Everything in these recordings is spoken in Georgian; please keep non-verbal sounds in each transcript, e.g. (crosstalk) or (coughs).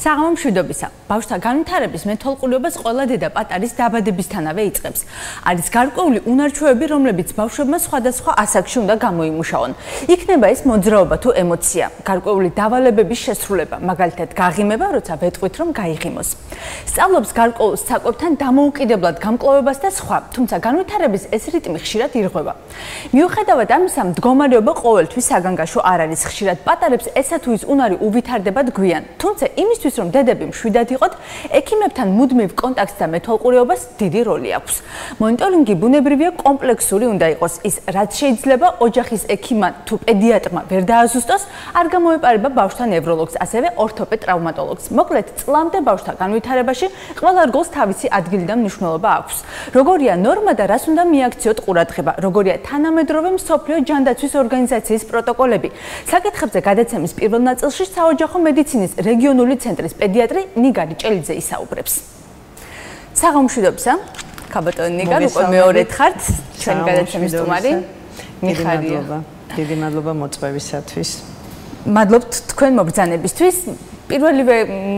საღამო მშვიდობისა. ბავშვთა განვითარების მეთვალყურებას ყველა დედა პატარის დაბადებისთანავე იწყებს. არის გარკვეული უნარჩვევები, რომლებიც ბავშვებმა სხვადასხვა ასაკში უნდა გამოიმუშაონ. იქნება ეს მოძრაობა თუ ემოცია, გარკვეული დავალებების შესრულება, მაგალითად, გაღიმება, როცა ვეტყვით, რომ გაიღიმოს. სწავლობს გარკვეულ საკვებთან დამოუკიდებლად გამკლოვებას და სხვა, თუმცა განვითარების ეს რიტმი ხშირად ირღვევა. მიუხედავად ამისა, მდგომარეობა ყოველთვის საგანგაშო არ არის ხშირად პატარებს ესა თუ ის უნარი უვითარდებად გვიან. თუმცა იმისთვის იმისთვის, რომ დედები მშვიდად იყოთ, ექიმებთან მუდმივ კონტაქტს და მეთვალყურეობას დიდი როლი აქვს. მონიტორინგი ბუნებრივია კომპლექსური უნდა იყოს. ის რაც შეიძლება ოჯახის ექიმად თუ პედიატრმა ვერ დააზუსტოს, არ გამოეპარება ბავშვთა ნევროლოგს, ასევე ორთოპედ ტრავმატოლოგს. მოკლედ, წლამდე ბავშვთა განვითარებაში ყველა რგოლს თავისი ადგილი და მნიშვნელობა აქვს. როგორია ნორმა და რას უნდა მიაქციოთ ყურადღება? როგორია თანამედროვე მსოფლიო ჯანდაცვის ორგანიზაციის პროტოკოლები? საკითხებზე გადაცემის პირველ ნაწილში საოჯახო მედიცინის რეგიონული ცენტრი ცენტრის პედიატრი ნიგარი ჭელიძე ისაუბრებს. საღამოშვიდობისა. ქაბატონი ნიგარ უკვე მეორედ ხართ ჩვენი გადაცემის სტუმარი. მიხარია. დიდი მადლობა მოწვევისათვის. მადლობთ თქვენ მობრძანებისთვის. პირველივე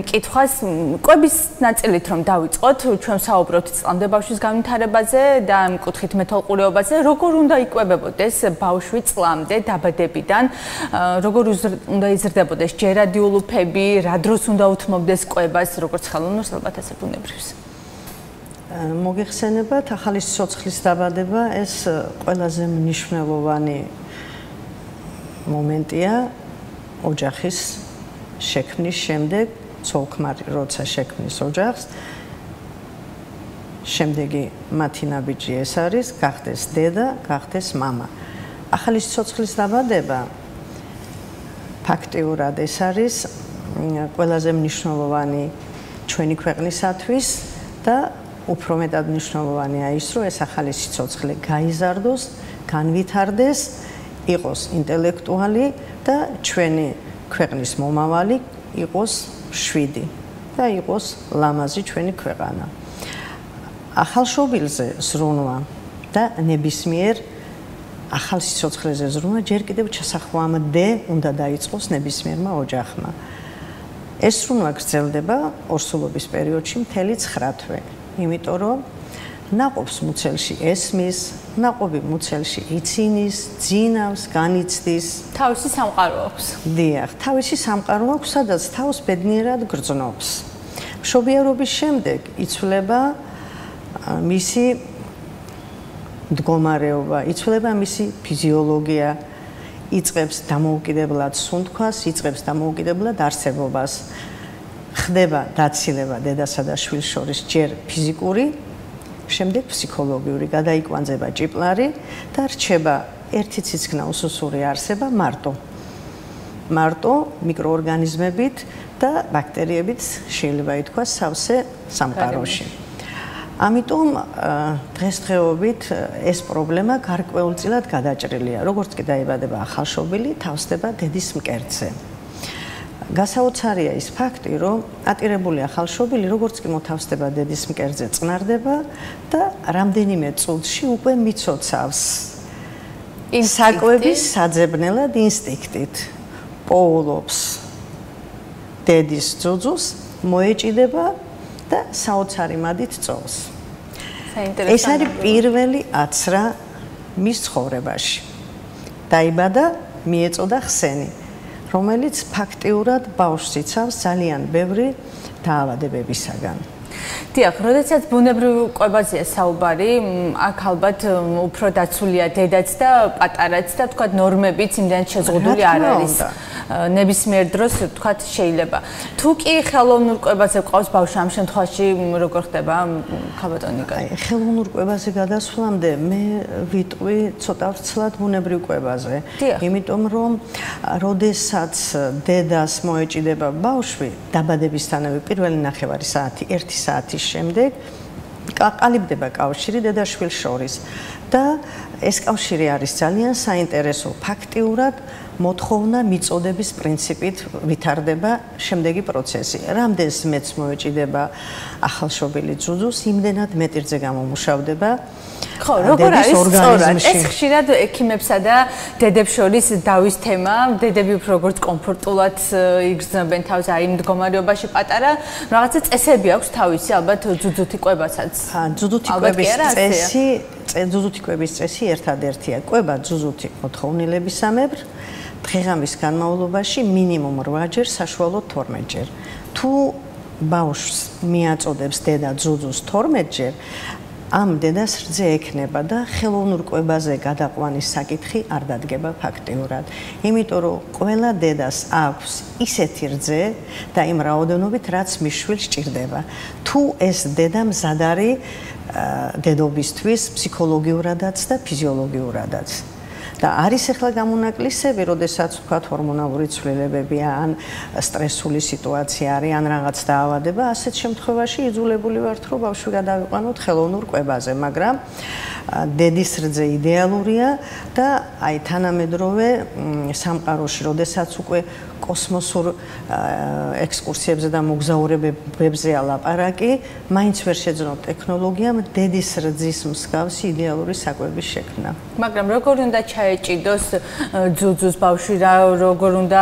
კითხვას კვების ნაწილით რომ დავიწყოთ, ჩვენ საუბრობთ წამდე ბავშვის განვითარებაზე და მკუთხით მეთვალყურეობაზე, როგორ უნდა იკვებებოდეს ბავშვი წლამდე დაბადებიდან, როგორ უნდა იზრდებოდეს ჯერადიულუფები, რა დროს უნდა უთმობდეს კვებას, როგორც ხელოვნურს, ალბათ ასე ბუნებრივს. მოგეხსენებათ, ახალი სიცოცხლის დაბადება ეს ყველაზე მნიშვნელოვანი მომენტია ოჯახის შექმნის შემდეგ ცოლ-ქმარი როცა შექმნის ოჯახს შემდეგი მათი ნაბიჯი ეს არის გახდეს დედა, გახდეს мама. ახალი სიცოცხლის დაბადება ფაქტიურად ეს არის ყველაზე მნიშვნელოვანი ჩვენი ქვეყნისათვის და უფრო მეტად მნიშვნელოვანია ის, რომ ეს ახალი სიცოცხლე გაიზარდოს, განვითარდეს, იყოს ინტელექტუალი და ჩვენი ქვეყნის მომავალი იყოს შვიდი და იყოს ლამაზი ჩვენი ქვეყანა. ახალშობილზე ზრუნვა და ნებისმიერ ახალ სიცოცხლეზე ზრუნვა ჯერ კიდევ ჩასახვამდე უნდა დაიწყოს ნებისმიერმა ოჯახმა. ეს ზრუნვა გრძელდება ორსულობის პერიოდში მთელი 9 თვე, იმიტომ რომ ნაყოფს მუცელში ესმის, ნაყოფი მუცელში იცინის, ძინავს, განიცდის. თავისი სამყარო აქვს. დიახ, თავისი სამყარო აქვს, სადაც თავს ბედნიერად გრძნობს. მშობიარობის შემდეგ იცვლება მისი მდგომარეობა, იცვლება მისი ფიზიოლოგია, იწევს დამოუკიდებლად სუნთქვას, იწევს დამოუკიდებლად არსებობას. ხდება დაცილება დედასა და შვილს შორის ჯერ ფიზიკური შემდეგ ფსიქოლოგიური გადაიკვანძება ჭიპლარი და რჩება ერთი ციცქნა უსუსური არსება მარტო. მარტო მიკროორგანიზმებით და ბაქტერიებით შეიძლება ითქვას სავსე სამყაროში. ამიტომ დღესდღეობით ეს პრობლემა გარკვეულწილად გადაჭრილია როგორც კი დაიბადება ახალშობილი თავსდება დედის მკერდზე გასაოცარია ის ფაქტი, რომ ატირებული ახალშობილი როგორც კი მოთავსდება დედის მკერდზე, წნარდება და რამდენიმე წუთში უკვე მიცოცავს. ის საკვების საძებნელად ინსტინქტით პოულობს დედის ძუძუს, მოეჭიდება და საოცარი მადით წოვს. ეს არის პირველი აცრა მის ცხოვრებაში. დაიბადა, მიეწოდა ხსენი. რომელიც ფაქტიურად ბავშვს იცავს ძალიან ბევრი დაავადებებისაგან. დიახ, როდესაც ბუნებრივ კვებაზეა საუბარი, აქ ალბათ უფრო დაცულია დედაც და პატარაც და თქვა ნორმებიც იმდენ შეზღუდული არ არის. ნებისმიერ დროს თქვა შეიძლება. თუ კი ხელოვნურ კვებაზე ყავს ბავშვი ამ შემთხვევაში როგორ ხდება ხაბატონი კაცი? აი, ხელოვნურ კვებაზე გადასვლამდე მე ვიტყვი ცოტა ვრცლად ბუნებრივ კვებაზე. იმიტომ რომ როდესაც დედას მოეჭიდება ბავშვი დაბადებისთანავე პირველი ნახევარი საათი, 1 საათის შემდეგ ყალიბდება კავშირი დედაშვილს შორის და ეს კავშირი არის ძალიან საინტერესო ფაქტიურად მოთხოვნა მიწოდების პრინციპით ვითარდება შემდეგი პროცესი. რამდენს მეც მოეჭიდება ახალშობილი ძუძუს, იმდენად მეტირძე გამომუშავდება ხო, როგორ არის ორგანიზმში? ეს ხშირად ექიმებსა და დედებს შორის დავის თემა, დედები უფრო როგორც კომფორტულად იგრძნობენ თავს აი მდგომარეობაში პატარა, რაღაცა წესები აქვს თავისი, ალბათ ძუძუთი კვებასაც. ხა, ძუძუთი კვების წესი, ძუძუთი კვების წესი ერთადერთია. კვება ძუძუთი მოთხოვნილებისამებრ დღეღამის განმავლობაში მინიმუმ 8ჯერ, საშუალოდ 12ჯერ. თუ ბავშვს მიაწოდებს დედა ძუძუს 12ჯერ, ამ დედას რძე ექნება და ხელოვნურ კვებაზე გადაყვანის საკითხი არ დადგება ფაქტიურად. იმიტომ რომ ყველა დედას აქვს ისეთი რძე და იმ რაოდენობით რაც მიშვილს ჭირდება. თუ ეს დედა მზად არის დედობისთვის ფსიქოლოგიურადაც და ფიზიოლოგიურადაც. და არის ახლა გამონაკლისები, როდესაც თქვა ჰორმონალური ცვლილებებია ან სტრესული სიტუაცია არის ან რაღაც დაავადება, ასეთ შემთხვევაში იძულებული ვართ, რომ ბავშვი გადავიყვანოთ ხელოვნურ კვებაზე, მაგრამ დედის რძე იდეალურია და აი თანამედროვე სამყაროში, როდესაც უკვე კოსმოსურ ექსკურსიებზე და მოგზაურებებზე ალაპარაკი, მაინც ვერ შეძნო ტექნოლოგიამ დედის რძის მსგავსი იდეალური საკვების შექმნა. მაგრამ როგორ უნდა ჩაეჭიდოს ძუძუს ბავშვი რა როგორ უნდა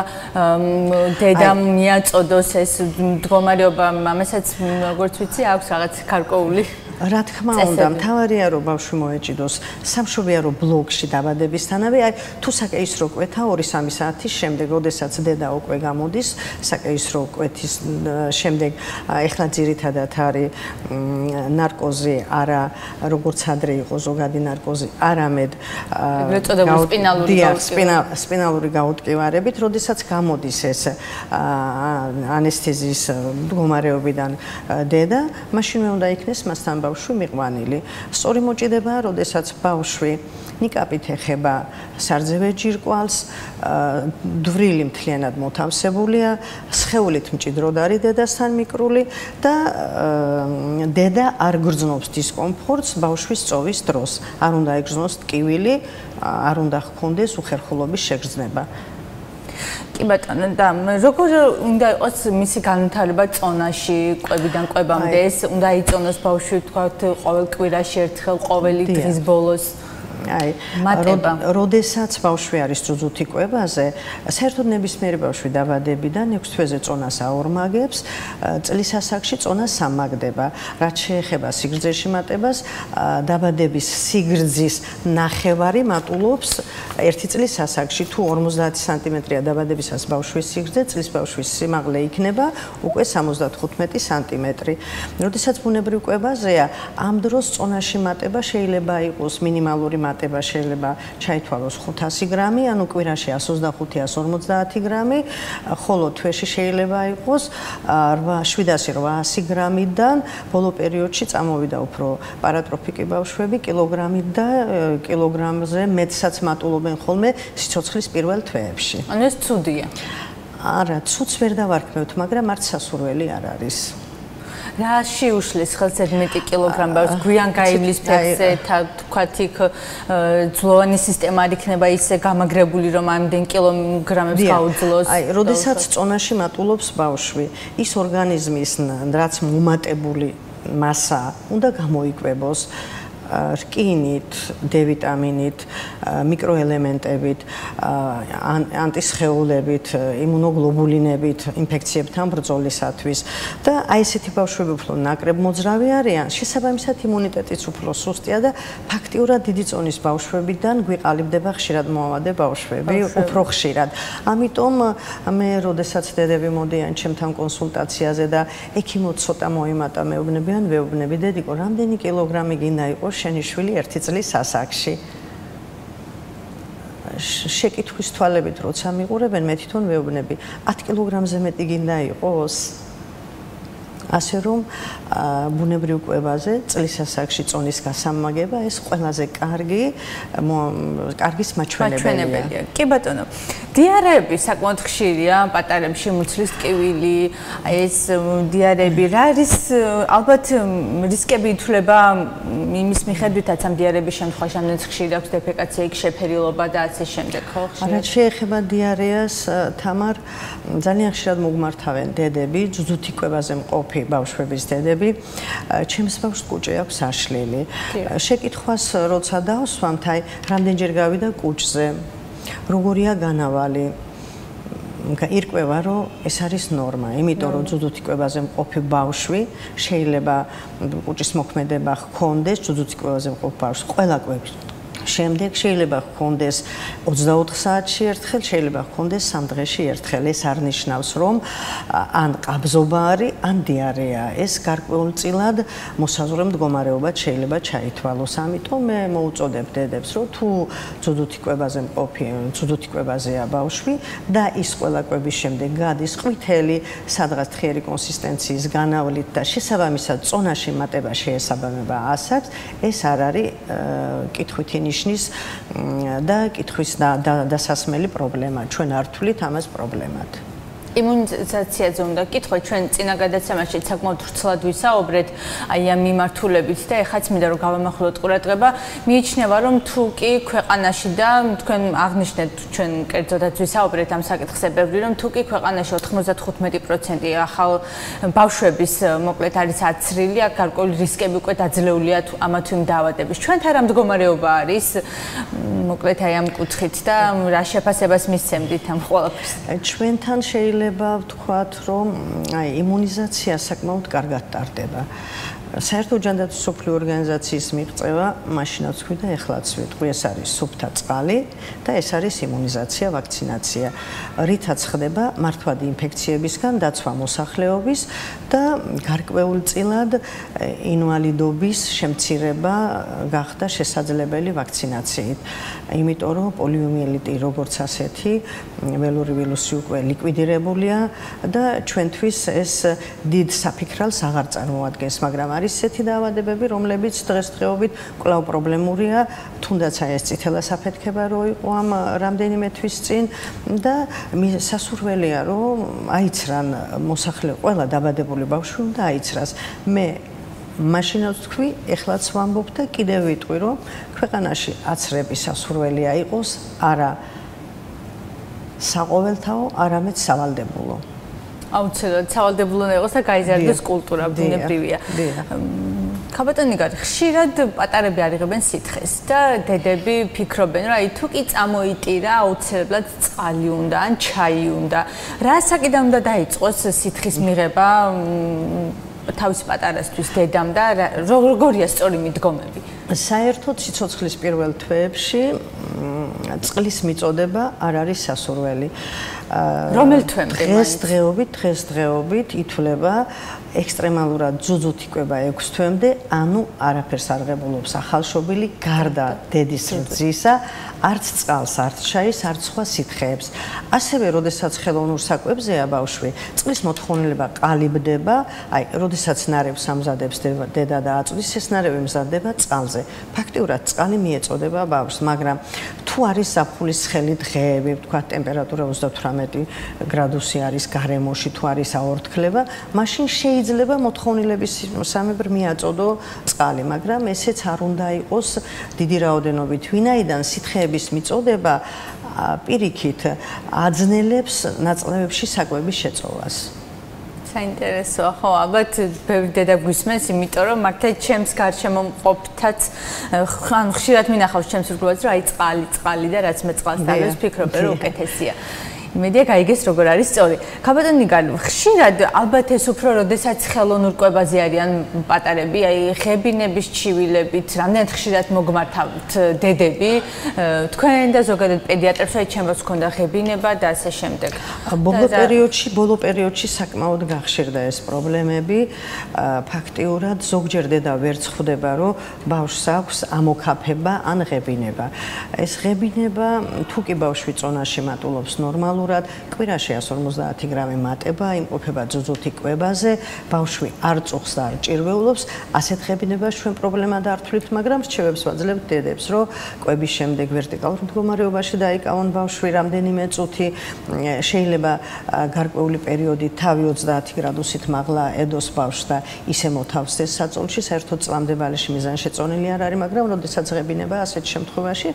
დედამ მიაწოდოს ეს მდგომარეობა, ამასაც როგორც ვიცი, აქვს რაღაც გარკვეული რა თქმა უნდა, მთავარია რომ ბავშვი მოეჭიდოს სამშობია რომ ბლოგში დაბადებისთანავე, აი თუ საკეისრო კვეთა 2-3 საათის შემდეგ, როდესაც დედა უკვე გამოდის, საკეისრო კვეთის შემდეგ, ეხლა ძირითადად არის ნარკოზი, არა როგორც ადრე იყო ზოგადი ნარკოზი, არამედ სპინალური სპინალური გაუტკივარებით, როდესაც გამოდის ეს ანესთეზიის მდგომარეობიდან დედა, მაშინვე უნდა იქნეს მასთან ბავშვი მიყვანილი. სწორი მოჭიდებაა, როდესაც ბავშვი ნიკაპით ეხება სარძევე ჯირკვალს, დვრილი მთლიანად მოთავსებულია, სხეულით მჭიდროდ არის დედასთან მიკრული და დედა არ გრძნობს დისკომფორტს ბავშვის წოვის დროს. არ უნდა ეგრძნოს ტკივილი, არ უნდა ჰქონდეს უხერხულობის შეგრძნება. კი ბატონო და როგორ უნდა იყოს მისი განვითარება წონაში, ყვებიდან ყვებამდე? ეს უნდა იწონოს ბავშვი თქვა ყოველ კვირაში ერთხელ, ყოველი დღის ბოლოს? აი როდესაც ბავშვი არის ძუძუთი კვებაზე საერთოდ ნებისმიერი ბავშვი დაბადებიდან 6 თვეზე წონას აორმაგებს წლის ასაკში წონა სამაგდება. რაც შეეხება სიგრძეში მატებას დაბადების სიგრძის ნახევარი მატულობს. ერთი წლის ასაკში თუ 50 სანტიმეტრია დაბადებისას ბავშვის სიგრძე წლის ბავშვის სიმაღლე იქნება უკვე 75 სანტიმეტრი. როდესაც ბუნებრივ კვებაზეა ამ დროს წონაში მატება შეიძლება იყოს მინიმალური მატება შეიძლება ჩაითვალოს 500 გრამი, ანუ კვირაში 125-150 გრამი, ხოლო თვეში შეიძლება იყოს 700-800 გრამიდან, ბოლო პერიოდში წამოვიდა უფრო პარატროფიკი ბავშვები, კილოგრამი და კილოგრამზე მეტსაც მატულობენ ხოლმე სიცოცხლის პირველ თვეებში. ანუ ეს ცუდია. არა, ცუდს ვერ დავარქმევთ, მაგრამ არც სასურველი არ არის. რა შეუშლის ხელს 11 კილოგრამ ბავშვს გვიან გაივლის ფექსზე თა თქვათ იქ ძლოვანი სისტემა არ იქნება ისე გამაგრებული რომ ამდენ კილოგრამებს გაუძლოს აი როდესაც წონაში მატულობს ბავშვი ის ორგანიზმის რაც მომატებული მასა უნდა გამოიკვებოს რკინით, დ-ვიტამინით, მიკროელემენტებით, ანტისხეულებით, იმუნოგლობულინებით, ინფექციებთან ბრძოლისათვის. და აი ესეთი ბავშვები უფრო ნაკრებ მოძრავი არიან, შესაბამისად იმუნიტეტიც უფრო სუსტია და ფაქტიურად დიდი წონის ბავშვებიდან გვიყალიბდება ხშირად მოავადე ბავშვები, უფრო ხშირად. ამიტომ მე როდესაც დედები მოდიან ჩემთან კონსულტაციაზე და ექიმო ცოტა მოიმატა მეუბნებიან, ვეუბნები დედიკო, რამდენი კილოგრამი გინდა იყოს შენი შვილი ერთი წლის ასაკში. შეკითხვის თვალებით როცა მიყურებენ, მე თვითონ ვეუბნები, 10 კილოგრამზე მეტი გინდა იყოს? ასე რომ ბუნებრივ კვებაზე წლის ასაკში წონის გასამაგება ეს ყველაზე კარგი კარგის მაჩვენებელია. კი ბატონო. დიარეები საკმაოდ ხშირია პატარებში მუცლის ტკივილი, ეს დიარეები რა არის ალბათ რისკები ითვლება იმის მიხედვითაც ამ დიარეების შემთხვევაში ამდენ ხშირი აქვს დეფეკაცია, იქ შეფერილობა და ასე შემდეგ, ხო? არა, შეეხება დიარეას თამარ ძალიან ხშირად მოგმართავენ დედები, ძუძუთი კვებაზე მყოფი მყოფი ბავშვების დედები, ჩემს ბავშვს კუჭე აქვს აშლილი. შეკითხვას როცა დავსვამთ, აი, რამდენჯერ გავიდა კუჭზე? როგორია განავალი? ირკვევა, რომ ეს არის ნორმა, იმიტომ რომ ძუძუთი კვებაზე მყოფი ბავშვი შეიძლება კუჭის მოქმედება ჰქონდეს, ძუძუთი კვებაზე მყოფი ბავშვი ყველა კვების შემდეგ შეიძლება გქონდეს 24 საათში ერთხელ, შეიძლება გქონდეს 3 დღეში ერთხელ. ეს არნიშნავს, რომ ან ყაბზობა არის, ან დიარეა. ეს გარკვეულწილად მოსაზრე მდგომარეობა შეიძლება ჩაითვალოს. ამიტომ მე მოუწოდებ დედებს, რომ თუ ძუძუთი კვებაზე მყოფი, ძუძუთი კვებაზეა ბავშვი და ის ყველა კვების შემდეგ გადის ყვითელი, სადღაც თხიერი კონსისტენციის განავლით და შესაბამისად წონაში მატება შეესაბამება ასაკს, ეს არ არის კითხვითი ნიშნის და კითხვის დასასმელი პრობლემა. ჩვენ არ თვლით ამას პრობლემად. იმუნიზაციაზე უნდა კითხო ჩვენ წინა გადაცემაში საკმაოდ ვრცლად ვისაუბრეთ აი ამ მიმართულებით და ეხაც მინდა რომ გავამახვილოთ ყურადღება. მიიჩნევა რომ თუ კი ქვეყანაში და თქვენ აღნიშნეთ ჩვენ კერძოდაც ვისაუბრეთ ამ საკითხზე ბევრი რომ თუ კი ქვეყანაში 95% ახალ ბავშვების მოკლედ არის აცრილი აქ გარკვეული რისკები უკვე დაძლეულია ამა თუ იმ დაავადების. ჩვენთან რა მდგომარეობა არის მოკლედ აი ამ კუთხით და რა შეფასებას მისცემდით ამ ყველაფერს. ჩვენთან შეიძლება შეიძლება ვთქვათ, რომ აი იმუნიზაცია საკმაოდ კარგად ტარდება. საერთო ჯანდაცვის სოფლიო ორგანიზაციის მიღწევა მაშინაც ვთქვი და ეხლაც ვიტყვი, ეს არის სუფთა წყალი და ეს არის იმუნიზაცია, ვაქცინაცია, რითაც ხდება მართვადი ინფექციებისგან დაცვა მოსახლეობის და გარკვეულწილად ინვალიდობის შემცირება გახდა შესაძლებელი ვაქცინაციით. იმიტომ რომ პოლიომიელიტი როგორც ასეთი ველური ვირუსი უკვე ლიკვიდირებულია და ჩვენთვის ეს დიდ საფიქრალს აღარ წარმოადგენს, მაგრამ არის ესეთი დაავადებები, რომლებიც დღესდღეობით კვლავ პრობლემურია, თუნდაც აი ეს წითელა საფეთქება რო იყო ამ რამდენიმე თვის წინ და სასურველია რომ აიცრან მოსახლე ყველა დაბადებული ბავშვი უნდა აიცრას. მე მაშინაც თქვი, ეხლაც ვამბობ და კიდევ ვიტყვი, რომ ქვეყანაში აცრების სასურველია იყოს არა საყოველთაო, არამედ სავალდებულო. აუცილებლად სავალდებულო იყოს და გაიზარდეს კულტურა ბუნებრივია. ქაბატონი გარი ხშირად პატარები არიღებენ სითხეს და დედები ფიქრობენ რომ აი თუ კი წამოიტირა აუცილებლად წყალი უნდა ან ჩაი უნდა. რა საკიდან უნდა დაიწყოს სითხის მიღება თავის პატარასთვის დედამ და როგორია სწორი მიდგომები? საერთოდ სიცოცხლის პირველ თვეებში წყლის მიწოდება არ არის სასურველი. რომელ თვემდე დღეს დღეობით, დღეს დღეობით ითვლება ექსტრემალურად ძუძუთი კვება 6 თვემდე, ანუ არაფერს არ ღებულობს ახალშობილი გარდა დედის რძისა, არც წყალს, არც ჩაის, არც სხვა სითხეებს. ასევე, როდესაც ხელოვნურ საკვებზეა ბავშვი, წყლის მოთხოვნილება ყალიბდება, აი, როდესაც ნარევს ამზადებს დედა და აწვდის, ეს ნარევი მზადდება წყალზე. ფაქტიურად წყალი მიეწოდება ბავშვს, მაგრამ თუ არის საფულის ხელი დღეები, თქვა ტემპერატურა 38 გრადუსი არის გარემოში, თუ არის აორთქლება, მაშინ შეიძლება მოთხოვნილების სამებრ მიაწოდო წყალი, მაგრამ ესეც არ უნდა იყოს დიდი რაოდენობით, ვინაიდან სითხეების მიწოდება პირიქით აძნელებს ნაწლავებში საკვების შეწოვას. საინტერესოა, ხო, ალბათ ბევრი დედა გვისმენს, იმიტომ რომ მართლა ჩემს გარშემო მყოფთაც ხან ხშირად მინახავს ჩემს რგოლებს, რომ აი წყალი, წყალი და რაც მე წყალს დავეს, ფიქრობ, რომ უკეთესია. იმედია გაიგეს როგორ არის სწორი. ქაბატონ ნიგალ, ხშირად ალბათ ეს უფრო როდესაც ხელოვნურ კვებაზე არიან პატარები, აი ხებინების ჩივილებით, რამდენად ხშირად მოგმართავთ დედები, თქვენ და ზოგადად პედიატრებს აი ჩემს გქონდა ხებინება და ასე შემდეგ. ბოლო პერიოდში, ბოლო პერიოდში საკმაოდ გახშირდა ეს პრობლემები. ფაქტიურად ზოგჯერ დედა ვერ ცხდება, რომ ბავშვს აქვს ამოქაფება ან ღებინება. ეს ღებინება თუ კი ბავშვი წონაში მატულობს ნორმალურად ნორმალურად კვირაში 150 გრამი მატება იმყოფება ძუძუთი კვებაზე ბავშვი არ წუხს და არ ჭირვეულობს. ასეთ ხებინებას ჩვენ პრობლემა და არ თვლით მაგრამ რჩევებს ვაძლევთ დედებს რომ კვების შემდეგ ვერტიკალურ მდგომარეობაში დაიკავონ ბავშვი რამდენიმე წუთი შეიძლება გარკვეული პერიოდი თავი 30 გრადუსით მაღლა ედოს ბავშვს და ისე მოთავსდეს საწოლში. საერთოდ წლამდე ბალეში მიზანშეწონილი არ არის მაგრამ როდესაც ღებინება ასეთ შემთხვევაში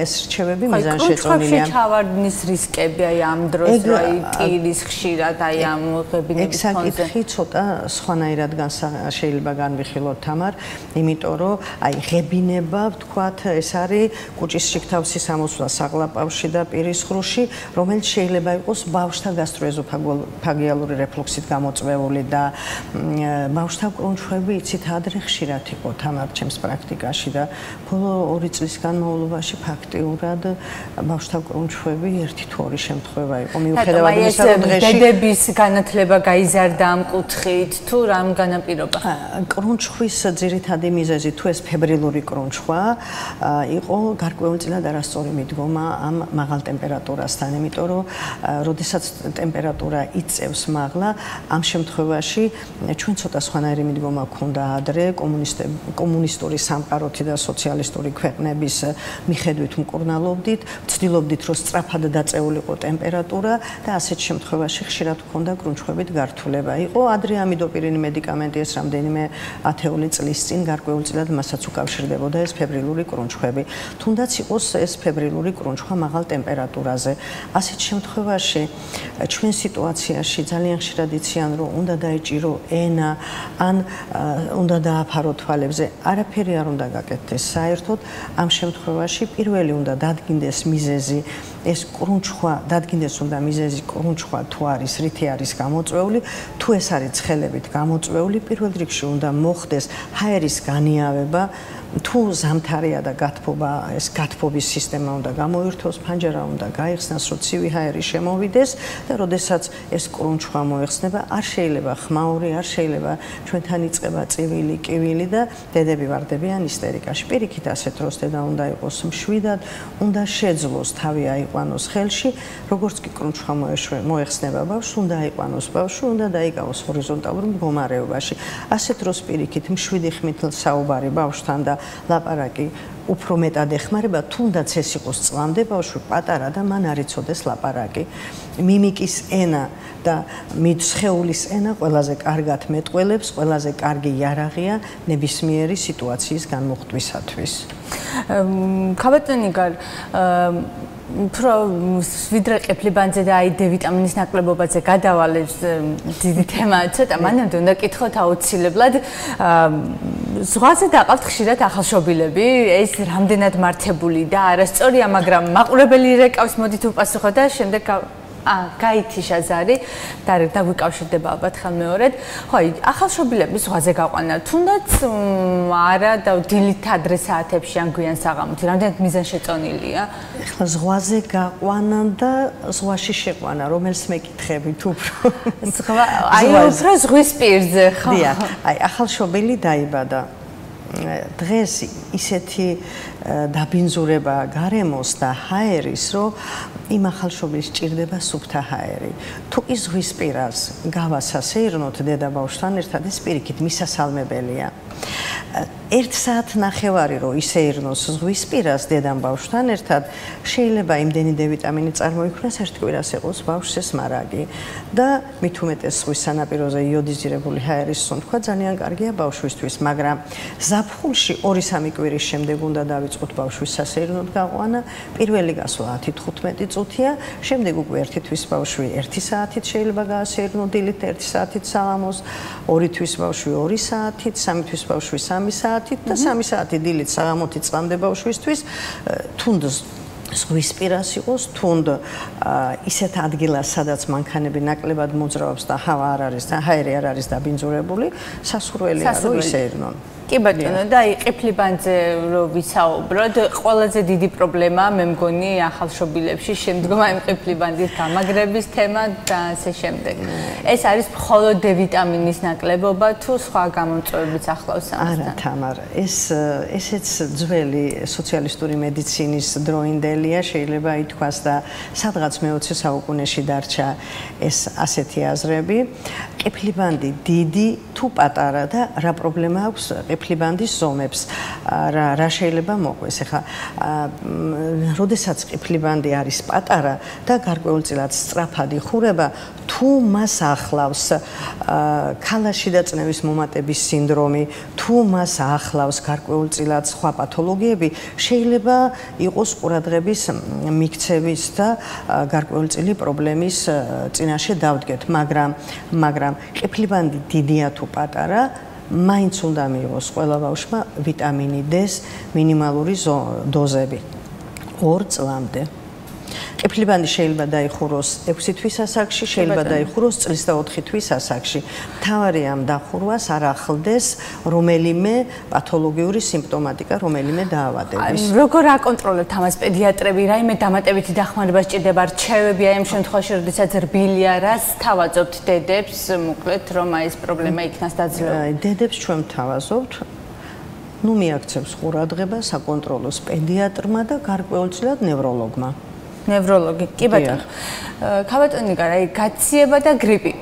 ეს რჩევები მიზანშეწონილია აი კონტროლში ჩავარდნის რისკები აი ამ დროს რა იპირის ხშირად აი ამ ღებინების ფონზე? ეგ საკითხი ცოტა სხვანაირად შეიძლება განვიხილოთ თამარ, იმიტომ რომ აი ღებინება ვთქვათ ეს არის კუჭის შიქთავსის ამოსვლა საღლაპავში და პირის ხრუში, რომელიც შეიძლება იყოს ბავშთა გასტროეზოფაგიალური რეფლუქსით გამოწვეული და ბავშთა კრუნჩხვები იცით ადრე ხშირად იყო თამარ ჩემს პრაქტიკაში და ბოლო 2 წლის განმავლობაში ფაქტიურად ბავშთა კრუნჩხვები ერთი თუ შემთხვევა იყო მიუხედავად იმისა რომ დღეში დედების განათლება გაიზარდა ამ კუთხით თუ რამ განაპირობა? კრუნჩხვის ძირითადი მიზეზი თუ ეს ფებრილური კრუნჩხვა იყო გარკვეულწილად არასწორი მიდგომა ამ მაღალ ტემპერატურასთან იმიტომ რომ როდესაც ტემპერატურა იწევს მაღლა ამ შემთხვევაში ჩვენ ცოტა სხვანაირი მიდგომა გვქონდა ადრე კომუნისტები კომუნისტური სამყაროთი და სოციალისტური ქვეყნების მიხედვით მკურნალობდით, ვცდილობდით რომ სწრაფად დაწეულიყო ტემპერატურა და ასეთ შემთხვევაში ხშირად გქონდა კრუნჩხვებით გართულება. იყო ადრე ამიდოპირინი მედიკამენტი ეს რამდენიმე ათეული წლის წინ გარკვეულწილად მასაც უკავშირდებოდა ეს ფებრილური კრუნჩხვები. თუნდაც იყოს ეს ფებრილური კრუნჩხვა მაღალ ტემპერატურაზე. ასეთ შემთხვევაში ჩვენ სიტუაციაში ძალიან ხშირად იციან რომ უნდა დაიჭირო ენა ან უნდა დააფარო თვალებზე. არაფერი არ უნდა გაკეთდეს საერთოდ ამ შემთხვევაში პირველი უნდა დადგინდეს მიზეზი ეს კრუნჩხვა დადგინდეს უნდა მიზეზი კრუნჩხვა თუ არის რითი არის გამოწვეული თუ ეს არის ცხელებით გამოწვეული პირველ რიგში უნდა მოხდეს ჰაერის განიავება თუ ზამთარია და გათბობა ეს გათბობის სისტემა უნდა გამოირთოს ფანჯარა უნდა გაიხსნას რომ ცივი ჰაერი შემოვიდეს და როდესაც ეს კრუნჩხვა მოეხსნება არ შეიძლება ხმაური არ შეიძლება ჩვენთან იწება წივილი კივილი და დედები ვარდებიან ისტერიკაში. პირიქით ასეთ დროს დედა უნდა იყოს მშვიდად უნდა შეძლოს თავი აიყვანოს ხელში როგორც კი კრუნჩხვა მოეხსნება ბავშვს უნდა აიყვანოს ბავშვი უნდა დაიკავოს ჰორიზონტალურ მდგომარეობაში. ასეთ დროს პირიქით მშვიდი ხმით საუბარი ბავშვთან და ლაპარაკი უფრო მეტად ეხმარება თუნდაც ეს იყოს წლამდე ბავშვი პატარა და მან არ იცოდეს ლაპარაკი. მიმიკის ენა და მიცხეულის ენა ყველაზე კარგად მეტყველებს ყველაზე კარგი იარაღია ნებისმიერი სიტუაციის განმოხტვისათვის ქაბატონიკარ უფრო ვიდრე ყიფლიბანძე და აი D ვიტამინის ნაკლებობაზე გადავალებს დიდი თემა ცოტა მანამდე უნდა კითხოთ აუცილებლად. ზღვაზე დაყავთ ხშირად ახალშობილები ეს რამდენად მართებული და არასწორია მაგრამ მაყურებელი რეკავს მოდით უპასუხოთ და შემდეგ ა გაითიშა ზარი და დაგვიკავშირდება ალბათ ხელმეორედ. ხო, აი ახალშობილების ზღვაზე გაყვანა თუნდაც არა და დილით ადრე საათებში ან გვიან საღამოთი რამდენად მიზანშეწონილია? ეხლა ზღვაზე გაყვანა და ზღვაში შეყვანა, რომელს მეკითხებით უფრო? ზღვა, (laughs) აი უფრო ზღვის პირზე, ხო? დიახ, აი ახალშობილი დაიბადა. დღეს ისეთი დაბინძურება გარემოს და ჰაერის, რომ იმ ახალშობილის ჭირდება სუფთა ჰაერი. თუ კი ზღვის პირას გავასასეირნოთ დედა ბავშვთან ერთად, ეს პირიქით მისასალმებელია. ერთ საათ ნახევარი რო ისეირნოს ზღვის პირას დედამ ბავშვთან ერთად შეიძლება იმდენი D ვიტამინი წარმოიქმნას ერთ კვირას ეყოს ბავშვს ეს მარაგი. და მით უმეტეს ზღვის სანაპიროზე იოდიზირებული ჰაერის სუნთქვა ძალიან კარგია ბავშვისთვის მაგრამ ზაფხულში 2-3 კვირის შემდეგ უნდა დავიწყოთ ბავშვის სასეირნოდ გაყვანა. პირველი გასვლა 10-15 წუთია შემდეგ უკვე ერთი თვის ბავშვი 1 საათით შეიძლება გაასეირნო დილით 1 საათით სალამოს ორი თვის ბავშვი 2 საათით სამი თვის ბავშვი 3 საათით და 3 საათი დილით საღამოთი წამდე ბავშვისთვის თუნდ ზღვის პირას იყოს თუნდ ისეთ ადგილას სადაც მანქანები ნაკლებად მოძრაობს და ჰავა არ არის და ჰაერი არ არის დაბინძურებული სასურველია რომ ისე ერნონ კი ბატონო და აი ყიფლიბანძე რო ვისაუბროთ ყველაზე დიდი პრობლემა მე მგონი ახალშობილებში შემდგომ აი ყიფლიბანდის გამაგრების თემა და ასე შემდეგ. ეს არის მხოლოდ D ვიტამინის ნაკლებობა თუ სხვა გამომწვევებიც ახლავს ამასთან? არა თამარ ეს ესეც ძველი სოციალისტური მედიცინის დროინდელია შეიძლება ითქვას და სადღაც მე-20 საუკუნეში დარჩა ეს ასეთი აზრები. ყიფლიბანდი დიდი თუ პატარა და რა პრობლემა აქვს ყიფლიბანდის ზომებს. რა რა შეიძლება მოყვეს? ახლა როდესაც ყიფლიბანდი არის პატარა და გარკვეულწილად სწრაფად იხურება თუ მას ახლავს ქალაში დაწნევის მომატების სინდრომი თუ მას ახლავს გარკვეულწილად სხვა პათოლოგიები შეიძლება იყოს ყურადღების მიქცევის და გარკვეულწილი პრობლემის წინაშე დავდგეთ. მაგრამ მაგრამ ყიფლიბანდი დიდია თუ პატარა მაინც უნდა მიიღოს ყველა ბავშვმა ვიტამინი D-ს მინიმალური დოზები 2 წლამდე. ყიფლიბანდი შეიძლება დაიხუროს 6 თვის ასაკში, შეიძლება დაიხუროს წლის და 4 თვის ასაკში. თავარი ამ დახურვას არ ახლდეს რომელიმე პათოლოგიური სიმპტომატიკა, რომელიმე დაავადების. როგორ აკონტროლებთ ამას პედიატრები? რაიმე დამატებითი დახმარება სჭირდება რჩევები აი ამ შემთხვევაში, როდესაც რბილია, რას თავაზობთ დედებს, მოკლედ რომ აი ეს პრობლემა იქნას დაძლევა? აი დედებს ჩვენ თავაზობთ ნუ მიაქცევს ყურადღება საკონტროლოს პედიატრმა და გარკვეულწილად ნევროლოგმა. ნევროლოგი. კი ბატონო. ქაბატონიკა, აი გაციება და გრიპი.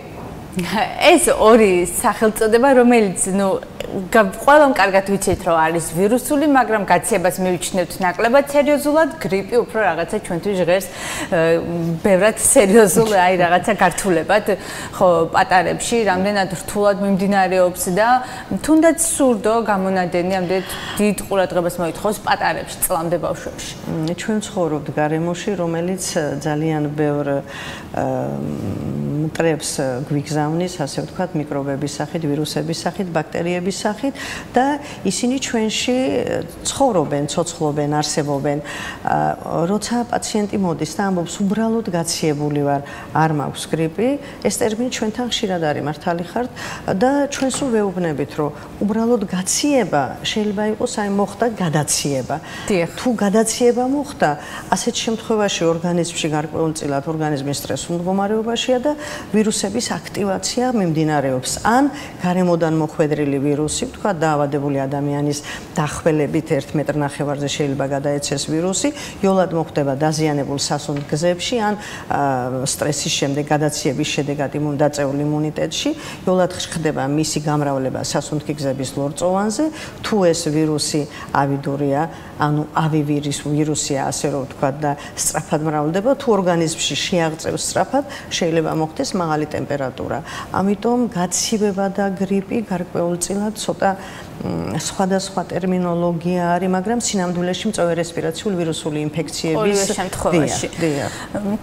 ეს ორი სახელწოდება, რომელიც, ნუ, ყველამ კარგად ვიცით, რომ არის ვირუსული, მაგრამ გაციებას მივიჩნევთ ნაკლებად სერიოზულად, გრიპი უფრო რაღაცა ჩვენთვის ჟღერს ბევრად სერიოზული, აი რაღაცა გართულებად, ხო, პატარებში რამდენად რთულად მიმდინარეობს და თუნდაც სურდო გამონადენი ამდენ დიდ ყურადღებას მოითხოვს პატარებში, წლამდე ბავშვებში. ჩვენ ცხოვრობთ გარემოში, რომელიც ძალიან ბევრ მტრებს გვიგზავნის, ასე ვთქვათ, მიკრობების სახით, ვირუსების სახით, ბაქტერიების სახით და ისინი ჩვენში ცხოვრობენ, ცოცხლობენ, არსებობენ. როცა პაციენტი მოდის და ამბობს, უბრალოდ გაციებული ვარ, არ მაქვს გრიპი, ეს ტერმინი ჩვენთან ხშირად არის მართალი ხართ და ჩვენ სულ ვეუბნებით, რომ უბრალოდ გაციება შეიძლება იყოს აი მოხდა გადაციება. თუ გადაციება მოხდა, ასეთ შემთხვევაში ორგანიზმში გარკვეულწილად ორგანიზმი სტრესულ მდგომარეობაშია და ვირუსების აქტივაცია მიმდინარეობს. ან გარემოდან მოხვედრილი ვირუსი, თქვა დაავადებული ადამიანის დახველებით 1 მეტრ ნახევარზე შეიძლება გადაეცეს ვირუსი, იოლად მოხდება დაზიანებულ სასუნთ გზებში, ან სტრესის შემდეგ გადაციების შედეგად იმუნდაწეულ იმუნიტეტში, იოლად ხდება მისი გამრავლება სასუნთ გზების ლორწოვანზე, თუ ეს ვირუსი ავიდურია, ანუ ავივირის ვირუსია, ასე რომ ვთქვა და სწრაფად მრავლდება, თუ ორგანიზმში შეაღწევს სწრაფად, შეიძლება მოხდეს მაღალი ტემპერატურა. ამიტომ გაცივება და გრიპი გარკვეულწილად ცოტა სხვადასხვა ტერმინოლოგია არის, მაგრამ სინამდვილეში მწვავე რესპირაციული ვირუსული ინფექციების შემთხვევაში.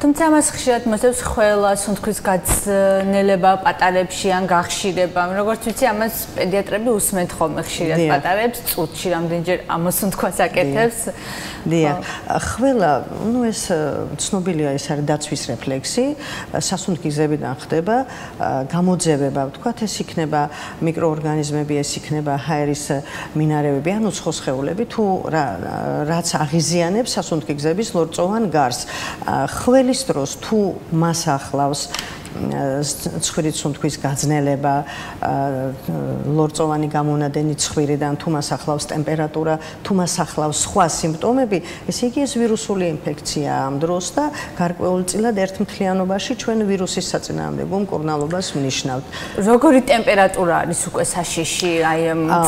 თუმცა მას ხშირად მოსდევს ყველა სუნთქვის გაცნელება პატარებში ან გახშირება. როგორც ვიცი, ამას პედიატრები უსმენთ ხოლმე ხშირად პატარებს წუთში რამდენჯერ ამოსუნთქვას აკეთებს. დიახ. ყველა, ну ეს ცნობილია ეს არის დაცვის რეფლექსი, სასუნთქიზებიდან ხდება გამოძევება, ვთქვათ, ეს იქნება მიკროორგანიზმები, ეს იქნება ჰაერის მინარევები, ანუ ცხოსხეულები, თუ რაც აღიზიანებს სასუნთქიგზების ლორწოვან გარს. ხველის დროს თუ მას ახლავს ცხვირის სუნთქვის გაძნელება, ლორწოვანი გამონადენი ცხვირიდან, თუ მას ახლავს ტემპერატურა, თუ მას ახლავს სხვა სიმპტომები, ესე იგი ეს ვირუსული ინფექცია ამ დროს და გარკვეულწილად ერთმთლიანობაში ჩვენ ვირუსის საწინააღმდეგო მკურნალობას ვნიშნავთ. როგორი ტემპერატურა არის უკვე საშიში აი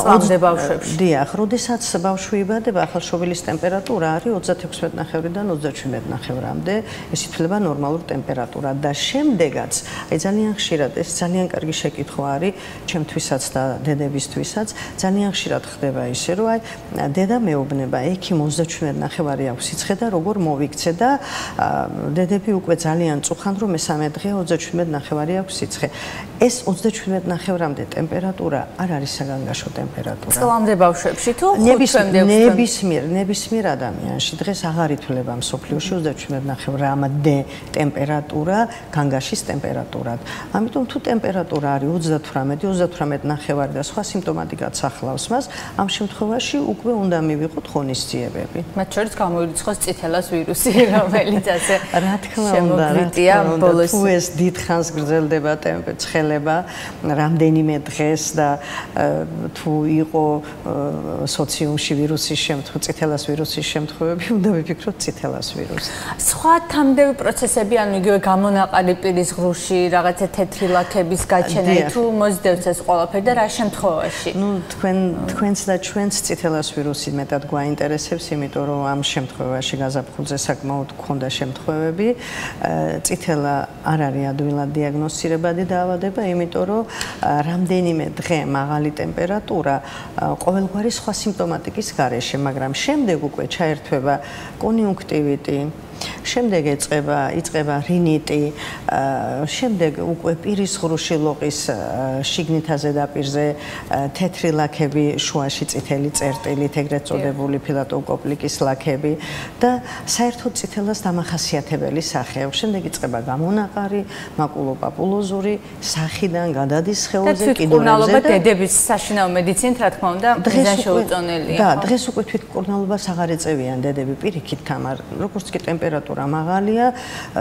წლამდე ბავშვებში? დიახ, როდესაც ბავშვი იბადება, ახალშობილის ტემპერატურა არის 36-მდე-ნახევრიდან 37-მდე-ნახევრამდე, ეს ითვლება ნორმალურ ტემპერატურად და შემდეგაც აი ძალიან ხშირად ეს ძალიან კარგი შეკითხვა არის ჩემთვისაც და დედებისთვისაც. ძალიან ხშირად ხდება ისე რომ აი დედა მეუბნება ექიმ 37 ნახევარი აქვს სიცხე და როგორ მოვიქცე და დედები უკვე ძალიან წუხან რომ მესამე დღე 37 ნახევარი აქვს სიცხე ეს 37 ნახევრამდე ტემპერატურა არ არის საგანგაშო ტემპერატურა. წლამდე ბავშვებში თუ ხუთამდე ნებისმიერ ნებისმიერ ადამიანში დღეს აღარ ითვლება მსოფლიოში 37 ნახევრამდე ტემპერატურა განგაშის ტემპერატურა ტემპერატურად. ამიტომ თუ ტემპერატურა არის 38, 38 ნახევარი და სხვა სიმპტომატიკაც ახლავს მას, ამ შემთხვევაში უკვე უნდა მივიღოთ ღონისძიებები. მათ შორის გამოირიცხოს წითელას ვირუსი, რომელიც ასე რა თქმა უნდა, რა თქმა უნდა, თუ ეს დიდხანს გრძელდება ტემპერატურა, რამდენიმე დღეს და თუ იყო სოციუმში ვირუსის შემთხვევა, წითელას ვირუსის შემთხვევები, (laughs) უნდა ვიფიქროთ წითელას ვირუსი. სხვა თამდევი პროცესები, ანუ იგივე გამონაყარი პირის ღრუ ღრუში, რაღაცა თეთრი ლაქების გაჩენა თუ მოძდევს ეს ყველაფერი და რა შემთხვევაში? ნუ თქვენ თქვენს და ჩვენს წითელას ვირუსი მეტად გვაინტერესებს, იმიტომ რომ ამ შემთხვევაში გაზაფხულზე საკმაოდ გქონდა შემთხვევები. წითელა არ არის ადვილად დიაგნოსტირებადი დაავადება, იმიტომ რომ რამდენიმე დღე მაღალი ტემპერატურა ყოველგვარი სხვა სიმპტომატიკის გარეშე, მაგრამ შემდეგ უკვე ჩაერთვება კონიუნქტივიტი, შემდეგ ეწება იწყება რინიტი შემდეგ უკვე პირის ღრუში ლოყის შიგნითაზე დაპირზე თეთრი ლაქები შუაში წითელი წერტილით ეგრეთ წოდებული ფილატოკოპლიკის ლაქები და საერთოდ წითელას დამახასიათებელი სახეობა შემდეგ იწყება გამონაყარი მაკულოპაპულოზური სახიდან გადადის სხეულზე კიდურებზე და დედების საშინაო მედიცინით რა თქმა უნდა დღეს შეუწონელია და დღეს უკვე თვითკურნალობას აღარ ეწევიან დედები პირიქით თამარ. როგორც კი ტემპერატურა ტემპერატურა მაღალია,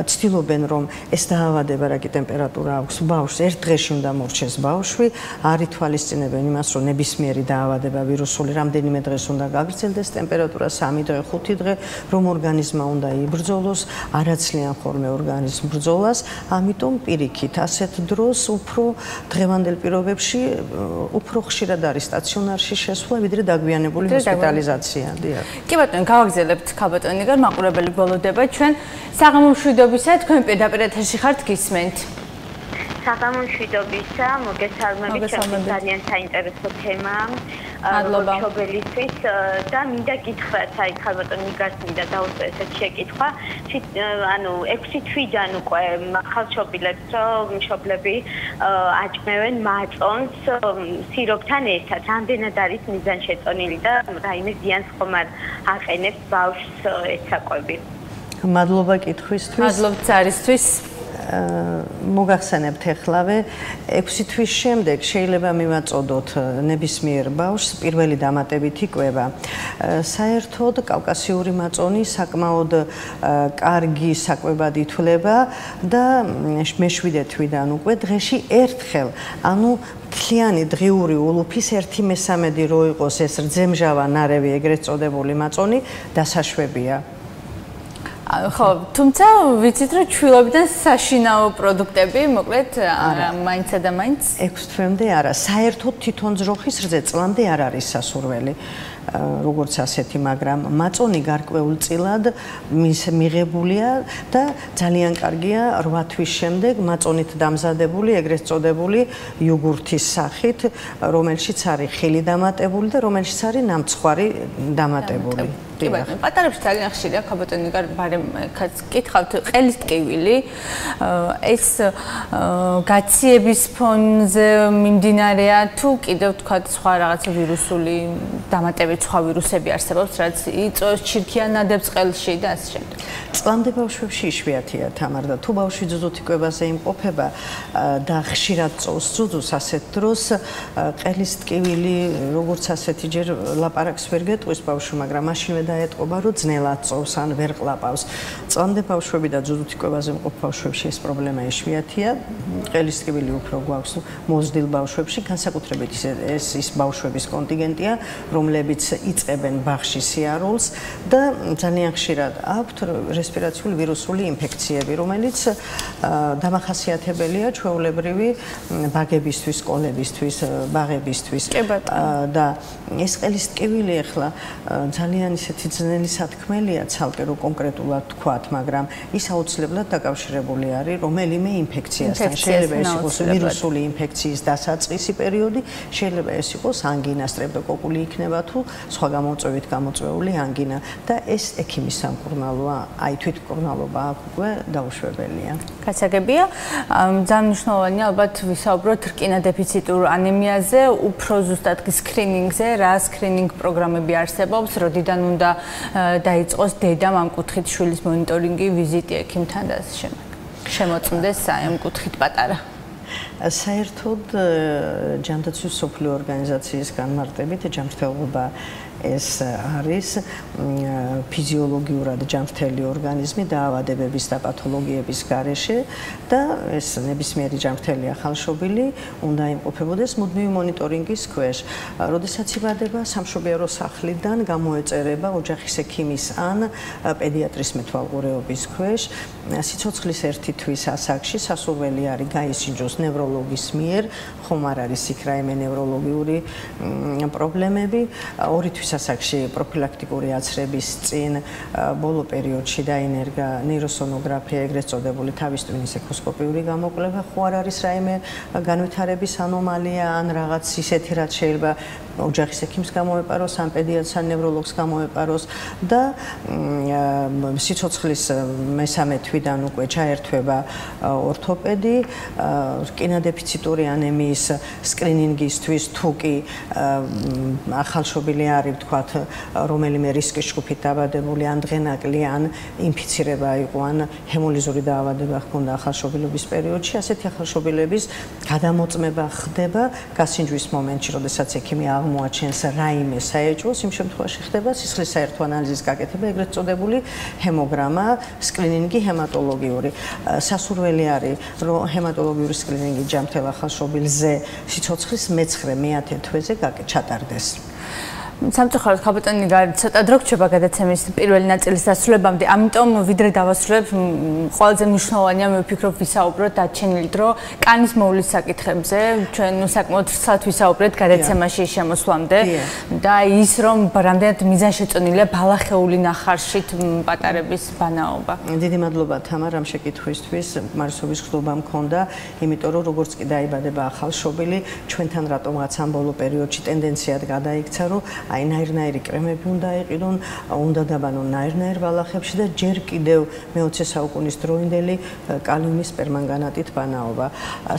ცდილობენ რომ ეს დაავადება რა კი ტემპერატურა აქვს ბავშვს ერთ დღეში უნდა მორჩეს ბავშვი, არ ითვალისწინებენ იმას რომ ნებისმიერი დაავადება ვირუსული რამდენიმე დღეს უნდა გაგრძელდეს ტემპერატურა 3 დღე, 5 დღე, რომ ორგანიზმა უნდა იბრძოლოს, არაცლიან ხოლმე ორგანიზმ ბრძოლას, ამიტომ პირიქით ასეთ დროს უფრო დღევანდელ პირობებში უფრო ხშირად არის სტაციონარში შესვლა, ვიდრე დაგვიანებული ჰოსპიტალიზაცია. დიახ. კი ბატონო, გავაგზავნებთ ქალბატონი და მაყურებელი გველოდება ჩვენ ჩვენ საღამომშვიდობისა თქვენ პირდაპირ ეთერში ხართ გისმენთ. საღამომშვიდობისა, მოგესალმებით, ძალიან საინტერესო თემაა. მადლობა. ჩობელისთვის და მინდა გითხრათ, აი ხალბატონ მიგას მინდა დაუწყო ესეთ შეკითხვა. ანუ 6 თვიდან უკვე ხალხობილებს რომ მშობლები აჭმევენ მაწონს სიროფთან ერთად. რამდენად არის მიზანშეწონილი და რაიმე ზიანს ხომ არ აყენებს ბავშვს ეს საკვები? მადლობა კითხვისთვის. მადლობთ ზარისთვის. მოგახსენებთ ეხლავე 6 თვის შემდეგ შეიძლება მივაწოდოთ ნებისმიერ ბავშვს პირველი დამატებითი კვება. საერთოდ კავკასიური მაწონი საკმაოდ კარგი საკვებად ითვლება და მეშვიდე თვიდან უკვე დღეში ერთხელ, ანუ თლიანი დღიური ულუფის 1/13 რო იყოს ეს რძემჟავა ნარევი ეგრეთ წოდებული მაწონი დასაშვებია. ხო, თუმცა ვიცით რომ ჩვილობიდან საშინაო პროდუქტები, მოკლედ, მაინცა და მაინც? 6 თვემდე არა, საერთოდ თვითონ ძროხის რძე წლამდე არ არის სასურველი. როგორც ასეთი, მაგრამ მაწონი გარკვეულწილად მიღებულია და ძალიან კარგია 8 თვის შემდეგ მაწონით დამზადებული ეგრეთ წოდებული იოგურთის სახით, რომელშიც არის ხილი დამატებული და რომელშიც არის ნამცხვარი დამატებული. კი ბატონო, პატარებში ძალიან ხშირია ხაბატონი გარ ბარემ კითხავთ ყელის ტკივილი. ეს გაციების ფონზე მიმდინარეა თუ კიდევ თქვა სხვა რაღაცა ვირუსული დამატებები სხვა ვირუსები არსებობს, რაც იწოს ჩირქიანადებს ყელში და ასე შემდეგ. წლამდე ბავშვებში იშვიათია თამარ და თუ ბავშვი ძუძუთი კვებაზე იმყოფება და ხშირად წოვს ძუძუს ასეთ დროს ყელის ტკივილი როგორც ასეთი ჯერ ლაპარაკს ვერ გეტყვის ბავშვი, მაგრამ მაშინვე დაეტყობა რომ ძნელად წოვს ან ვერ ყლაპავს. წლამდე ბავშვები და ძუძუთი კვებაზე იმყოფ ბავშვებში ეს პრობლემა იშვიათია. ყელის ტკივილი უფრო გვაქვს მოზრდილ ბავშვებში, განსაკუთრებით ეს ის ბავშვების კონტინგენტია, რომლებიც იწებენ ბაღში სიარულს და ძალიან ხშირად აქვთ რესპირაციული ვირუსული ინფექციები, რომელიც დამახასიათებელია ჩვეულებრივი ბაგებისთვის, კოლებისთვის, ბაღებისთვის. და ეს ყელის ტკივილი ახლა ძალიან ისეთი ძნელი სათქმელია ცალკე რო კონკრეტულად თქვათ, მაგრამ ის აუცილებლად დაკავშირებული არის რომელიმე ინფექციასთან. შეიძლება ეს იყოს ვირუსული ინფექციის დასაწყისი პერიოდი, შეიძლება ეს იყოს ანგინა, სტრეპტოკოკული იქნება თუ სხვა გამოწვევით გამოწვეული ანგინა და ეს ექიმის სამკურნალოა, აი თვითკურნალობა აქ უკვე დაუშვებელია. გასაგებია, ძალიან მნიშვნელოვანია ალბათ ვისაუბროთ რკინა დეფიციტურ ანემიაზე, უფრო ზუსტად სკრინინგზე, რა სკრინინგ პროგრამები არსებობს, როდიდან უნდა დაიწყოს დედამ ამ კუთხით შვილის მონიტორინგი, ვიზიტი ექიმთან და შემდეგ. შემოწმდეს აი ამ კუთხით პატარა საერთოდ ჯანდაცვის სოფლიო ორგანიზაციის განმარტებით ჯანმრთელობა ეს არის ფიზიოლოგიურად ჯანმრთელი ორგანიზმი დაავადებების და პათოლოგიების გარეშე და ეს ნებისმიერი ჯანმრთელი ახალშობილი უნდა იმყოფებოდეს მუდმივი მონიტორინგის ქვეშ. როდესაც იბადება სამშობიარო სახლიდან გამოეწერება ოჯახის ექიმის ან პედიატრის მეთვალყურეობის ქვეშ სიცოცხლის ერთი თვის ასაკში სასურველი არის გაისინჯოს ნევროლოგის მიერ, ხომ არ არის იქ რაიმე ნევროლოგიური პრობლემები, ორი თვის ასაკში პროფილაქტიკური აცრების წინ ბოლო პერიოდში დაინერგა ნეიროსონოგრაფია, ეგრეთ წოდებული თავის ტვინის ეკოსკოპიური გამოკვლევა, ხო არ არის რაიმე განვითარების ანომალია ან რაღაც ისეთი რაც შეიძლება ოჯახის ექიმს გამოეპაროს, ან პედიატრს, ან ნევროლოგს გამოეპაროს და სიცოცხლის მესამე თვიდან უკვე ჩაერთვება ორთოპედი, კინოდეფიციტური ანემიის სკრინინგისთვის თუ კი ახალშობილი არის, თქვათ, რომელიმე რისკის ჯგუფით დაბადებული, ან დღენაკლი, ან ინფიცირება იყო, ან ჰემოლიზური დაავადება ჰქონდა ახალშობილობის პერიოდში, ასეთი ახალშობილების გადამოწმება ხდება გასინჯვის მომენტში, როდესაც ექიმი აღ აღმოაჩენს რაიმე საეჭვოს, იმ შემთხვევაში ხდება სისხლის საერთო ანალიზის გაკეთება, ეგრეთ წოდებული ჰემოგრამა, სკრინინგი ჰემატოლოგიური. სასურველი არის, რომ ჰემატოლოგიური სკრინინგი ჯამთელ ახალშობილზე სიცოცხლის მე-9 მე-10 თვეზე ჩატარდეს. სამწუხაროდ ხაბატონი ცოტა დრო რჩება გადაცემის პირველი ნაწილის დასრულებამდე. ამიტომ ვიდრე დავასრულებ, ყველაზე მნიშვნელოვანია მე ვფიქრობ ვისაუბროთ დაჩენილი დრო კანის მოვლის საკითხებზე. ჩვენ ნუ საკმაოდ ცალთ ვისაუბრეთ გადაცემაში შემოსვლამდე და ის რომ რამდენად მიზანშეწონილია ბალახეული ნახარშით პატარების ბანაობა. დიდი მადლობა თამარ ამ შეკითხვისთვის. მარსობის ხდობა მქონდა, იმიტომ რომ როგორც კი დაიბადება ახალშობილი, ჩვენთან რატომღაც ამ ბოლო პერიოდში ტენდენციად გადაიქცა, რომ აი ნაირნაირი კრემები უნდა იყიდონ, უნდა დაბანონ ნაირნაირ ბალახებში და ჯერ კიდევ მე-20 საუკუნის დროინდელი კალიუმის პერმანგანატით ბანაობა.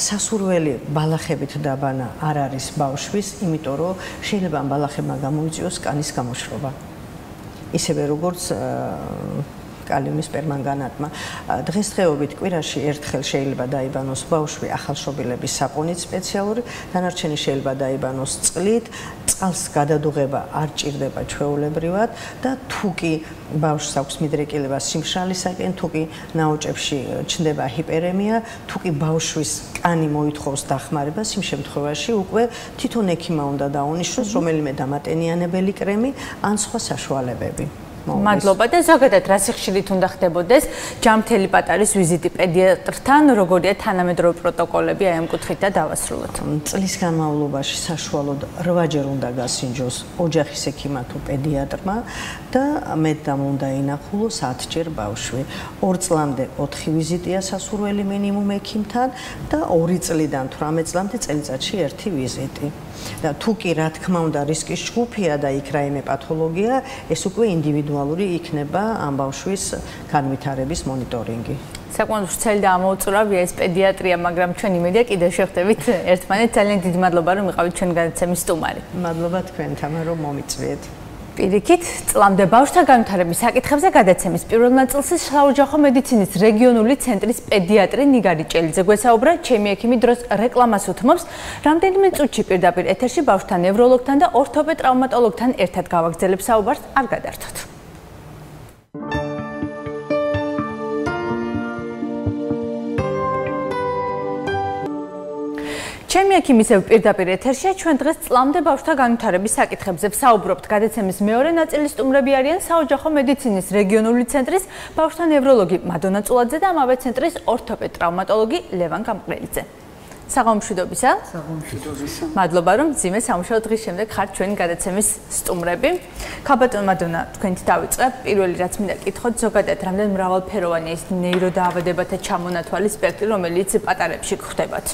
სასურველი ბალახებით დაბანა არ არის ბავშვის, იმიტომ რომ შეიძლება ბალახებმა გამოიწვიოს კანის გამოშრობა. ისევე როგორც კალიუმის პერმანგანატმა. დღესდღეობით კვირაში ერთხელ შეიძლება დაიბანოს ბავშვი ახალშობილების საპონით სპეციალური, დანარჩენი შეიძლება დაიბანოს წყლით, წყალს გადადუღება არ ჭირდება ჩვეულებრივად და თუ კი ბავშვს აქვს მიდრეკილება სიმშრალისაკენ, თუ კი ნაოჭებში ჩნდება ჰიპერემია, თუ კი ბავშვის კანი მოითხოვს დახმარებას, იმ შემთხვევაში უკვე თვითონ ექიმა უნდა დაუნიშნოს რომელიმე დამატენიანებელი კრემი ან სხვა საშუალებები. მადლობა და ზოგადად რა სიხშირით უნდა ხდებოდეს ჯამთელი პატარის ვიზიტი პედიატრთან, როგორია თანამედროვე პროტოკოლები აი ამ კუთხით და დავასრულოთ. წლის განმავლობაში საშუალოდ 8ჯერ უნდა გასინჯოს ოჯახის ექიმა თუ პედიატრმა და მეტამ უნდა ინახულოს 10ჯერ ბავშვი. 2 წლამდე 4 ვიზიტია სასურველი მინიმუმ ექიმთან და 2 წლიდან 18 წლამდე წელიწადში 1 ვიზიტი. და თუ კი რა თქმა უნდა რისკის ჯგუფია და იქ რაიმე პათოლოგია, ეს უკვე ინდივიდუალური იქნება ამ ბავშვის განვითარების მონიტორინგი. საკმაოდ ვრცელი და ამოუწურავია ეს პედიატრია, მაგრამ ჩვენ იმედია კიდევ შევხვდებით ერთმანეთს. ძალიან დიდი მადლობა რომ იყავით ჩვენ გადაცემის სტუმარი. მადლობა თქვენთან რომ მომიწვიეთ. პირიქით, წლამდე ბავშვთა განვითარების საკითხებზე გადაცემის პირველ ნაწილს საოჯახო მედიცინის რეგიონული ცენტრის პედიატრი ნიგარი ჭელიძე გვესაუბრა, ჩემი ექიმი დროს რეკლამას უთმობს. რამდენიმე წუთში პირდაპირ ეთერში ბავშვთა ნევროლოგთან და ორთოპედ ტრავმატოლოგთან ერთად გავაგზავნებ საუბარს, არ გადართოთ. ჩემი ექიმისევ პირდაპირ ეთერშია ჩვენ დღეს წლამდე ბავშვთა განვითარების საკითხებზე ვსაუბრობთ. გადაცემის მეორე ნაწილის სტუმრები არიან საოჯახო მედიცინის რეგიონული ცენტრის ბავშვთა ნევროლოგი მადონა წულაძე და ამავე ცენტრის ორთოპედ ტრავმატოლოგი ლევან გამყრელიძე. საღამომშვიდობისა. საღამომშვიდობისა. მადლობა რომ ძიმე სამუშაო დღის შემდეგ ხართ ჩვენი გადაცემის სტუმრები. ქაბატონ მადონა, თქვენით დავიწყებ. პირველი რაც მინდა გითხოთ, ზოგადად რამდენ მრავალფეროვანია ეს ნეიროდაავადებათა ჩამონათვალი სპექტრი, რომელიც პატარებში გხდებათ?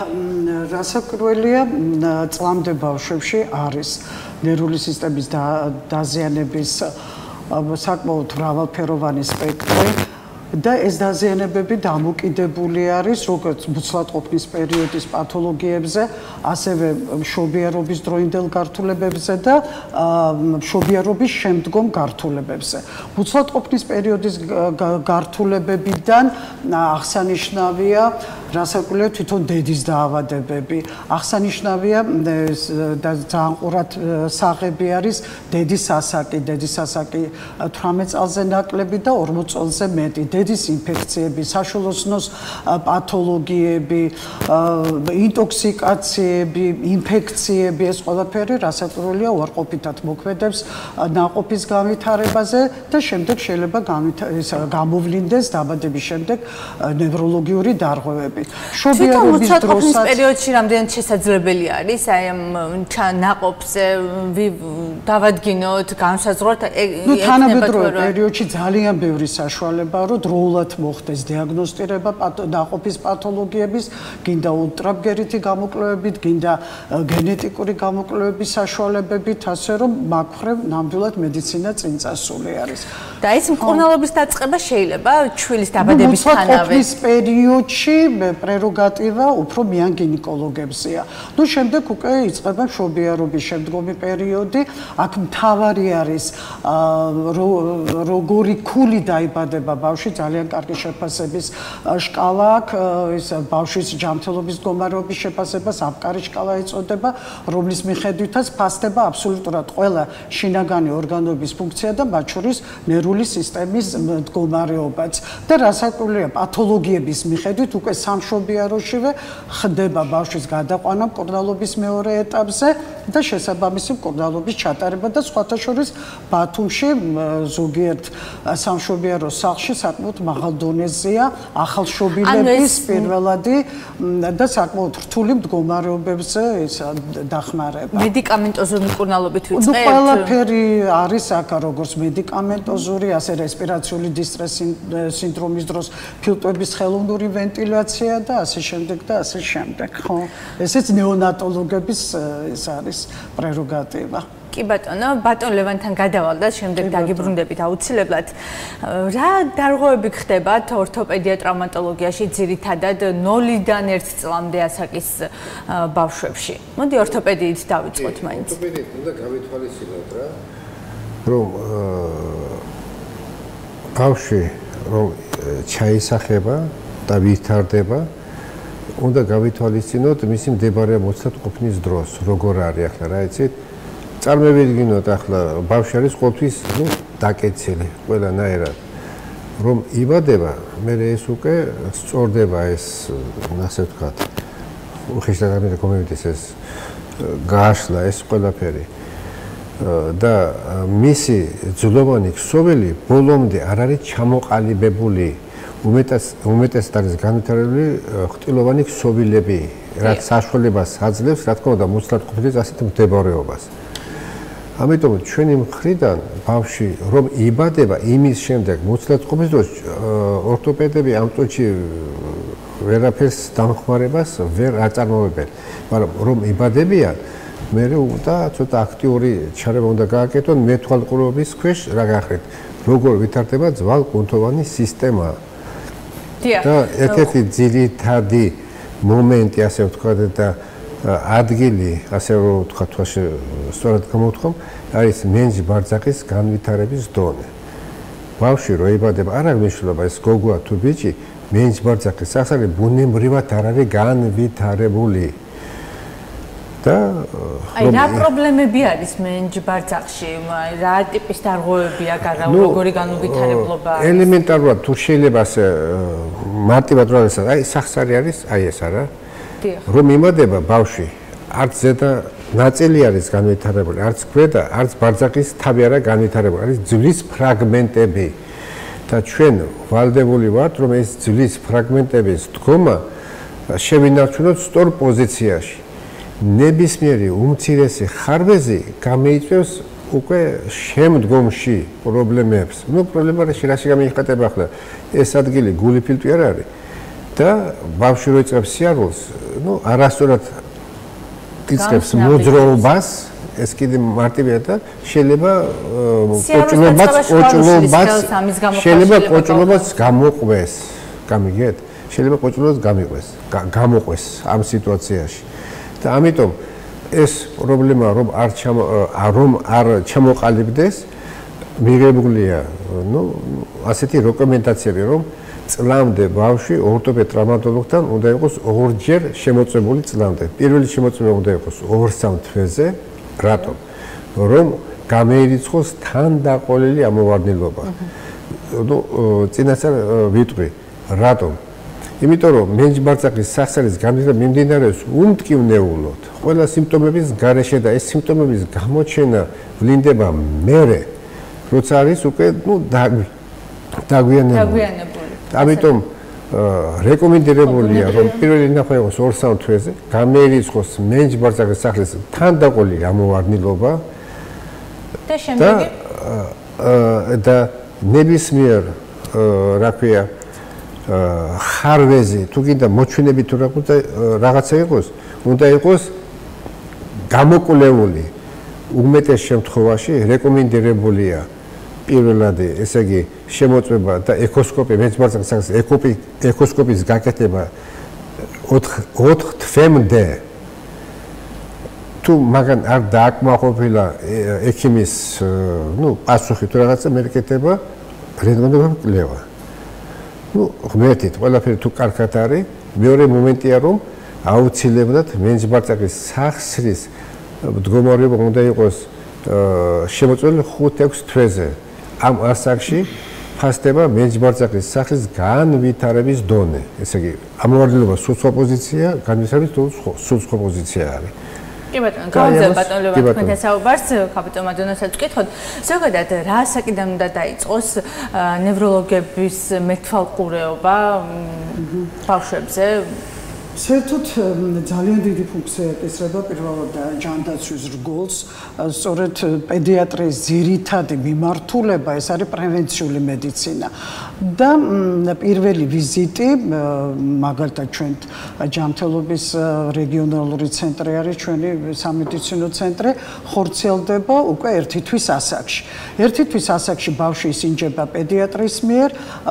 რასაკვირველია წლამდე ბავშვებში არის ნერვული სისტემის დაზიანების საკმაოდ მრავალფეროვანი სპექტრი და ეს დაზიანებები დამოკიდებული არის როგორც მუცლადყოფნის პერიოდის პათოლოგიებზე, ასევე მშობიარობის დროინდელ გართულებებზე და მშობიარობის შემდგომ გართულებებზე. მუცლადყოფნის პერიოდის გართულებებიდან აღსანიშნავია რასაკვირველია თვითონ დედის დაავადებები. აღსანიშნავია და ძალიან ყურად საღები არის დედის ასაკი, დედის ასაკი 18 წელზე ნაკლები და 40 წელზე მეტი. დედის ინფექციები, საშუალოსნოს პათოლოგიები, ინტოქსიკაციები, ინფექციები, ეს ყველაფერი რასაკვირველია უარყოფითად მოქმედებს ნაყოფის განვითარებაზე და შემდეგ შეიძლება გამოვლინდეს დაბადების შემდეგ ნევროლოგიური დარღვევები. შობიარობის დროსაც პერიოდში რამდენად შესაძლებელი არის აი ამ ნაყოფზე დავადგინოთ განსაზღვროთ ნუ თანამედროვე პერიოდში ძალიან ბევრი საშუალებაა რომ დროულად მოხდეს დიაგნოსტირება ნაყოფის პათოლოგიების გინდა ულტრაბგერითი გამოკვლევებით გინდა გენეტიკური გამოკვლევების საშუალებებით ასე რომ მაგხრე ნამდვილად მედიცინა წინ წასული არის. და ეს მკურნალობის დაწყება შეიძლება ჩვილის დაბადებისთანავე ეს პერიოდში პრეროგატივა უფრო მიან გინეკოლოგებზეა. ნუ შემდეგ უკვე იწყება შობიარობის შემდგომი პერიოდი. აქ მთავარი არის როგორი ქული დაიბადება ბავშვი, ძალიან კარგი შეფასების შკალა აქვს, ეს ბავშვის ჯანმრთელობის მდგომარეობის შეფასება სამკარი შკალა ეწოდება, რომლის მიხედვითაც ფასდება აბსოლუტურად ყველა შინაგანი ორგანოების ფუნქცია და მათ შორის ნერვული სისტემის მდგომარეობაც. და რასაკვირველია, პათოლოგიების მიხედვით უკვე სამშობიაროშივე ხდება ბავშვის გადაყვანა მკურნალობის მეორე ეტაპზე და შესაბამისი მკურნალობის ჩატარება და სხვათა შორის ბათუმში ზოგიერთ სამშობიარო სახლში საკმაოდ მაღალ დონეზეა ახალშობილების პირველადი და საკმაოდ რთული მდგომარეობებზე ეს დახმარება. მედიკამენტოზური მკურნალობით ვიწყებთ? ნუ ყველაფერი არის აქ როგორც მედიკამენტოზური, ასე რესპირაციული დისტრესი სინდრომის დროს ფილტვების ხელოვნური ვენტილაცია და ასე შემდეგ და ასე შემდეგ, ხო? ესეც ნეონატოლოგების ეს არის პრეროგატივა. კი ბატონო, ბატონ ლევანთან გადავალ და შემდეგ დაგიბრუნდებით აუცილებლად. რა დარღვევები ხდებათ ორთოპედია ტრავმატოლოგიაში ძირითადად 0-დან 1 წლამდე ასაკის ბავშვებში? მოდი ორთოპედიით დავიწყოთ მაინც. ორთოპედიით უნდა გავითვალისწინოთ რა. რომ ბავშვი რომ ჩაისახება და ვითარდება. უნდა გავითვალისწინოთ მისი მდებარე მოცად ყოფნის დროს როგორ არის ახლა რა იცით? წარმოვიდგინოთ ახლა ბავშვი არის ყოველთვის ნუ დაკეცილი ყველანაირად. რომ იბადება მე ეს უკვე სწორდება ეს ასე ვთქვათ უხეშად ამერე კომიტეტის ეს გაშლა ეს ყველაფერი. და მისი ძვლოვანი ქსოვილი ბოლომდე არ არის ჩამოყალიბებული უმეტეს უმეტეს არის განვითარებული ხრტილოვანი ქსოვილები რაც საშუალებას აძლევს რა თქმა უნდა მუცლად ყოფნის ასეთ მდებარეობას. ამიტომ ჩვენი მხრიდან ბავში რომ იბადება იმის შემდეგ მუცლად ყოფნის დროს ორთოპედები ამ წუთში ვერაფერს დამხმარებას ვერ აწარმოებენ. მაგრამ რომ იბადებიან მე უნდა ცოტა აქტიური ჩარევა უნდა გააკეთონ მეთვალყურობის ქვეშ რა გახრეთ როგორ ვითარდება ძვალკუნთოვანი სისტემა და ერთ-ერთი ძირითადი მომენტი ასე ვთქვათ და ადგილი ასე ვთქვათ თვაში სწორად გამოვთქვამ არის მენჯი ბარძაკის განვითარების დონე. ბავშვი რო იბადება არ არის მნიშვნელობა ეს გოგოა თუ ბიჭი მენჯი ბარძაკის სახელი ბუნებრივად არ არის განვითარებული და აი რა პრობლემები არის მენჯბარძახში? აი რა ტიპის დარღვევებია გარა როგორი განუვითარებლობა ელემენტარულად თუ შეიძლება ასე მარტივად რა არის? აი სახსარი არის, აი ეს არა? დიახ. რომ იმადება ბავშვი, არც ზედა ნაწილი არის განვითარებული, არც ქვედა, არც ბარძახის თავი არა განვითარებული, არის ძვლის ფრაგმენტები. და ჩვენ ვალდებული ვართ, რომ ეს ძვლის ფრაგმენტების დგომა შევინარჩუნოთ სწორ პოზიციაში. ნებისმიერი უმცირესი ხარბეზი გამოიწვევს უკვე შემდგომში პრობლემებს. ნუ პრობლემა რა შეიძლება გამოიხატება ახლა ეს ადგილი გული ფილტვი არ არის და ბავშვი რო იწყებს სიარულს, ნუ არასწორად იწყებს მოძრაობას ეს კიდე მარტივია და შეიძლება კოჭლობაც კოჭლობაც შეიძლება კოჭლობაც გამოყვეს. გამიგეთ? შეიძლება კოჭლობაც გამიყვეს, გამოყვეს ამ სიტუაციაში. და ამიტომ ეს პრობლემა რომ არ რომ არ ჩამოყალიბდეს მიღებულია ნუ ასეთი რეკომენდაციები რომ წლამდე ბავშვი ორტოპედ ტრამატოლოგთან უნდა იყოს ორჯერ შემოწმებული წლამდე. პირველი შემოწმება უნდა იყოს 2-3 თვეზე. რატომ? რომ გამეერიცხოს თან დაყოლილი ამოვარდნილობა. ნუ წინასწარ ვიტყვი, რატომ? იმიტომ რომ მენჯბარწაკის სახსარის განვითარება მიმდინარეობს უმტკივნეულოდ. ყველა სიმპტომების გარეშე და ეს სიმპტომების გამოჩენა ვლინდება მერე, როცა არის უკვე ნუ დაგვიანებული. დაგვიანებული. ამიტომ რეკომენდირებულია რომ პირველი ნახვა იყოს 2-3 თვეზე, გამერიცხოს მენჯბარწაკის სახლის თანდაყოლი ამოვარდნილობა და შემდეგი და ნებისმიერ რა ქვია ხარვეზი თუ კიდე მოჩვენები თუ რაღაცა იყოს უნდა იყოს გამოკვლეული. უმეტეს შემთხვევაში რეკომენდირებულია პირველად ესე იგი შემოწმება და ეკოსკოპი მეცმარცახის ეკოპი ეკოსკოპის გაკეთება 4 4 თვემდე. თუ მაგან არ დააკმაყოფილა ექიმის ნუ პასუხი თუ რაღაცა მერკეთება რეკომენდება კლევა ну ღმერთით ყველაფერი თუ კარგად არის მეორე მომენტია რომ აუცილებლად მენჯბარწაკის სახსრის მდგომარეობა უნდა იყოს შემოწმებული 5-6 თვეზე. ამ ასაკში ფასდება მენჯბარწაკის სახლის განვითარების დონე. ესე იგი ამოვარდნილობა სუცხო პოზიცია განვითარების თუ სუცხო პოზიცია არის კი ბატონო, გავზევ ბატონო თქვენთან საუბარს, კაპიტან მადონასაც ვკითხოთ. ზოგადად რა საკიდან უნდა დაიწყოს ნევროლოგების მეთვალყურეობა ბავშვებზე? საერთოდ ძალიან დიდი ფუნქცია ეკისრება პირველად ჯანდაცვის რგოლს. სწორედ პედიატრიის ძირითადი მიმართულება ეს არის პრევენციული მედიცინა. და პირველი ვიზიტი მაგალითად ჩვენ ჯანმრთელობის რეგიონალური ცენტრი არის ჩვენი სამედიცინო ცენტრი ხორციელდება უკვე ერთი თვის ასაკში. ერთი თვის ასაკში ბავშვი ისინჯება პედიატრის მიერ,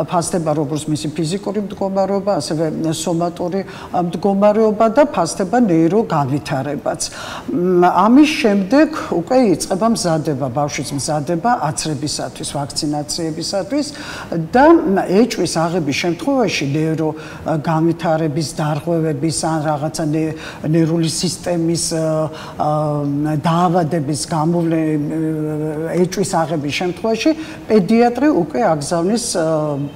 ფასდება როგორც მისი ფიზიკური მდგომარეობა, ასევე სომატური მდგომარეობა და ფასდება ნეირო განვითარებაც. ამის შემდეგ უკვე იწყება მზადება, ბავშვის მზადება აცრებისათვის, ვაქცინაციებისათვის და ეჭვის აღების შემთხვევაში ნეირო განვითარების დარღვევების ან რაღაცა ნეირული სისტემის დაავადების გამოვლე ეჭვის აღების შემთხვევაში პედიატრი უკვე აგზავნის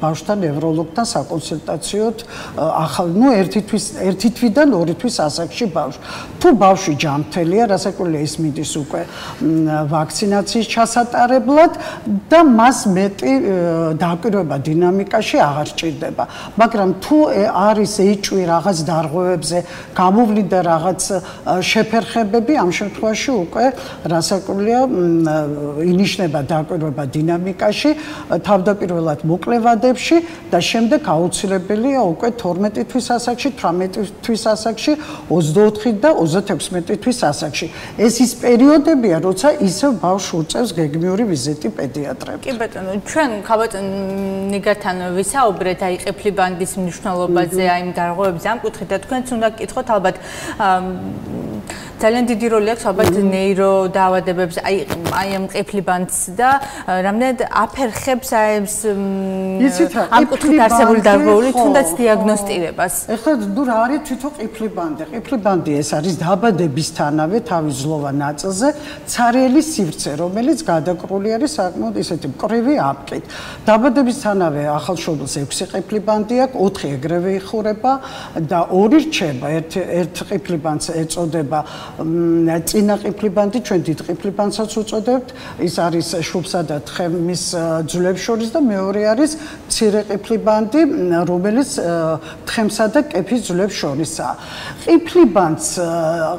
ბავშვთან ნევროლოგთან საკონსულტაციოდ ახალ ნუ ერთი თვის ერთი თვიდან ორი თვის ასაკში ბავშვი. თუ ბავშვი ჯანმრთელია, რასაკვირველია ის მიდის უკვე ვაქცინაციის ჩასატარებლად და მას მეტი დაკვირვება დინამიკაში აღარ ჭირდება. მაგრამ თუ არის ეჭვი რაღაც დარღვევებზე, გამოვლინდა რაღაც შეფერხებები, ამ შემთხვევაში უკვე რასაკვირველია ინიშნება დაკვირვება დინამიკაში, თავდაპირველად მოკლევადებში და შემდეგ აუცილებელია უკვე 12 თვის ასაკში 18 თვის ასაკში, 24 და 36 თვის ასაკში. ეს ის პერიოდებია, როცა ისევ ბავშვს უწევს გეგმიური ვიზიტი პედიატრებს. კი ბატონო, ჩვენ ხავატან ნიგართან ვისაუბრეთ აი ყიფლი ბანდის მნიშვნელობაზე, აი იმ დარღვევებზე ამ კუთხით და თქვენც უნდა გკითხოთ ალბათ ძალიან დიდი როლი აქვს ალბათ ნეირო დაავადებებს, აი აი ამ ყიფლი ბანდს და რამდენად აფერხებს აებს ამ კუთხით არსებული დარღვეული თუნდაც დიაგნოსტირებას. ეხლა ნუ რა არის თვითონ ყიფლი ბანდი? ყიფლი ბანდი ეს არის დაავადებისთანავე თავის ზლოვან ნაწილზე ცარიელი სივრცე, რომელიც გადაკრული არის საკმაოდ ისეთი მკრივი აპკით. დაავადებისთანავე ახალშობილს 6 ყიფლი ბანდი აქვს, 4 ეგრევე იხურება და 2 რჩება. ერთ ერთ ყიფლი ბანდს ეწოდება წინა ყიფლიბანდი ჩვენ დიდ ყიფლიბანდსაც უწოდებთ ის არის შუბსა და თხემის ძვლებს შორის და მეორე არის მცირე ყიფლიბანდი რომელიც თხემსა და კეფის ძვლებს შორისაა ყიფლიბანდს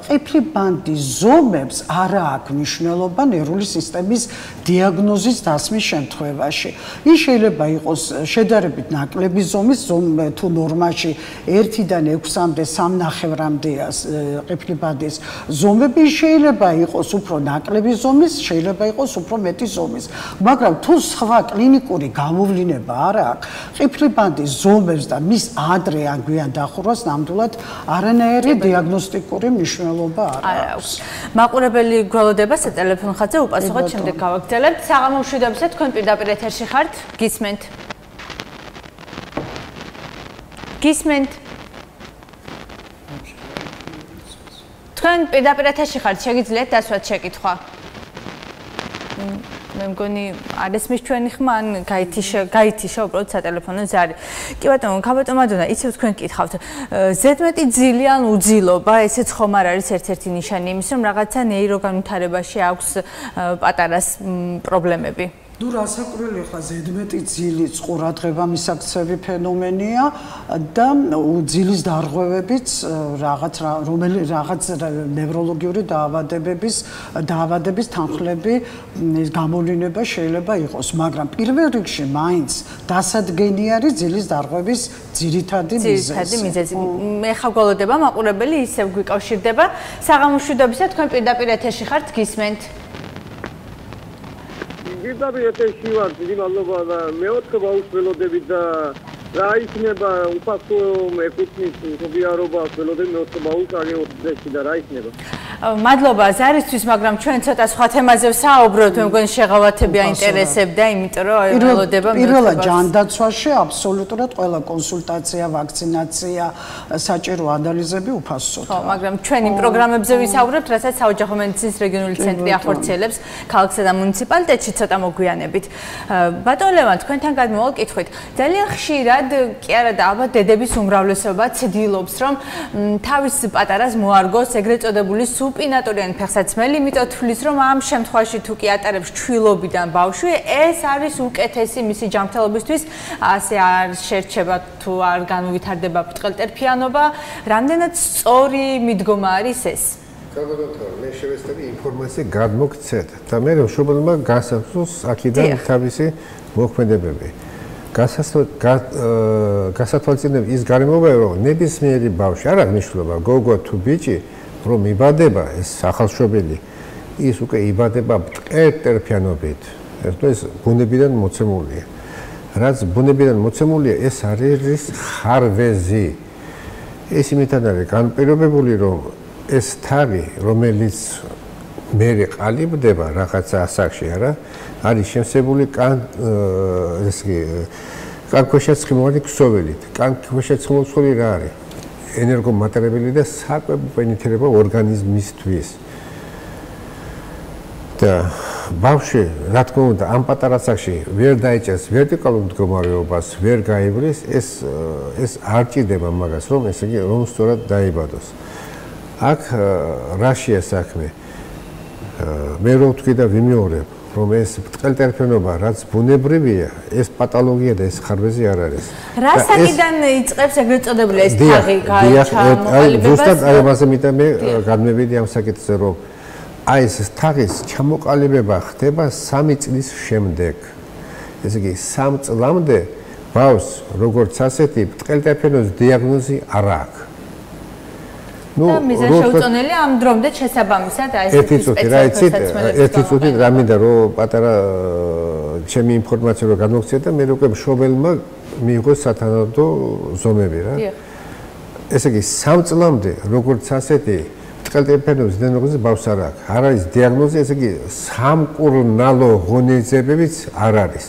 ყიფლიბანდის ზომებს არა აქვს მნიშვნელობა ნერვული სისტემის დიაგნოზის დასმის შემთხვევაში ის შეიძლება იყოს შედარებით ნაკლები ზომის ზომი თუ ნორმაში 1-დან 6-მდე 3.5-მდეა ყიფლიბანდის ზომები შეიძლება იყოს უფრო ნაკლები ზომის, შეიძლება იყოს უფრო მეტი ზომის. მაგრამ თუ სხვა კლინიკური გამოვლინება არ აქვს, ყიფლიბანდის ზომებს და მის ადრე ან გვიან დახურვას ნამდვილად არანაირი დიაგნოსტიკური მნიშვნელობა არ აქვს. მაყურებელი გველოდება სატელეფონო ხაზზე უპასუხოთ შემდეგ გავაგრძელებთ. საღამოშვიდობისა თქვენ პირდაპირ ეთერში ხართ? გისმენთ? გისმენთ? თქვენ პირდაპირ ეთერში ხართ, შეგიძლიათ დასვათ შეკითხვა. მე მგონი არის მის ჩვენი ხმა ან გაითიშა გაითიშა უბრალოდ სატელეფონო ზარი. კი ბატონო, ქაბატონადონა, იცით თქვენ კითხავთ. ზედმეტი ძილი ან უძილობა, ესეც ხომ არ არის ერთ-ერთი ნიშანი იმის, რომ რაღაცა ნეიროგანვითარებაში აქვს პატარას პრობლემები? ნუ რასაკურელი ხა ზედმეტი ძილი წყურადღება მისაქცევი ფენომენია და ძილის დარღვევებიც რაღაც რომელი რაღაც ნევროლოგიური დაავადებების დაავადების თანხლები გამოვლინება შეიძლება იყოს, მაგრამ პირველ რიგში მაინც დასადგენი არის ძილის დარღვევის ძირითადი მიზეზი. ძირითადი მიზეზი. მე ხა გველოდება მაყურებელი ისევ გვიკავშირდება საღამოს შვიდობისა თქვენ პირდაპირ ეთერში ხართ გისმენთ. პირდაპირ ეთერში ვარ, დიდი მადლობა და მეოთხე ბაუს ველოდები და რა იქნება უფასო ეკუთვნის მოგიარობა ველოდები მეოთხე ბაუს აგე 20 წელი და რა იქნება? მადლობა ზარისთვის, მაგრამ ჩვენ ცოტა სხვა თემაზე ვსაუბრობთ, მე მგონი შეღავათები აინტერესებდა, იმიტომ რომ ველოდება მე პირველად ჯანდაცვაში აბსოლუტურად ყველა კონსულტაცია, ვაქცინაცია, საჭირო ანალიზები უფასოა. ხო, მაგრამ ჩვენ იმ პროგრამებზე ვისაუბრებთ, რასაც საოჯახო მედიცინის რეგიონული ცენტრი ახორციელებს ქალაქსა და მუნიციპალიტეტში ცოტა მოგვიანებით. ბატონო, თქვენთან გადმოვალ კითხვით. ძალიან ხშირად კი არა და ალბათ დედების უმრავლესობა ცდილობს, რომ თავის პატარას მოარგოს ეგრეთ წოდებული სუპინატორიან ფეხსაცმელი, იმიტომ თulis რომ ამ შემთხვევაში თუ კი ატარებს ჩვილობიდან ბავშვი, ეს არის უკეთესი მისი ჯანმრთელობისთვის, ასე არ შერჩება თუ არ განუვითარდება ბრტყელტერფიანობა, რამდენად სწორი მიდგომა არის ეს? გაგონოთ მე შევეცდები ინფორმაცია გადმოგცეთ და მე რომ შუბლმა გასაცოს აქიდან თავისი მოქმედებები. გასათვალისწინებ ის გარემოება რომ ნებისმიერი ბავშვი. არ აღნიშნულობა გოგო თუ ბიჭი რომ იბადება ეს ახალშობილი ის უკვე იბადება ტერფიანობით ეს ბუნებიდან მოცემულია. რაც ბუნებიდან მოცემულია ეს არის ხარვეზი. ეს იმითად არის განპირობებული რომ ეს თავი რომელიც მე ყალიბდება რაღაცა ასაკში არა არის შემსებული კან ეს კი კანქვეშა ცხიმოვანი ქსოვილით კანქვეშა ცხიმოვანი რა არის ენერგომატერიალური და საკვებენითება ორგანიზმისთვის. და ბავშვი, რა თქმა უნდა, ამ პატარა ასაკში ვერ დაიჭერს ვერტიკალურ მდგომარეობას, ვერ გაივლის, ეს ეს არ ჭირდება მაგას, რომ ესე იგი რომ სწორად დაიბადოს. აქ რაშია საქმე? მე რო ვთქვი და ვიმეორებ, რომ ეს ბრტყელტერფენობა რაც ბუნებრივია, ეს პათოლოგია და ეს ხარვეზი არ არის. რა საკიდან იწყებს ეგრეთ წოდებული ეს თაღი გაჩამოყალიბებას? ზუსტად აი ამაზე მე გადმევიდი ამ საკითხზე რომ აი ეს თაღის ჩამოყალიბება ხდება 3 წლის შემდეგ. ესე იგი 3 წლამდე ბავშვს როგორც ასეთი ბრტყელტერფენობის დიაგნოზი არ აქვს. და მიზანშეუწონელი ამ დრომდე შესაბამისად აი ერთი წუთი რა იცით? ერთი წუთი რა მინდა რომ პატარა ჩემი ინფორმაცია რომ გამოგცეთ და მე უკვე მშობელმა მიიღო სათანადო ზომები რა. ესე იგი სამ წლამდე როგორც ასეთი წყალტეფენობის დიაგნოზი ბავს არ აქვს. არ არის დიაგნოზი ესე იგი სამკურნალო ღონისძიებებიც არ არის.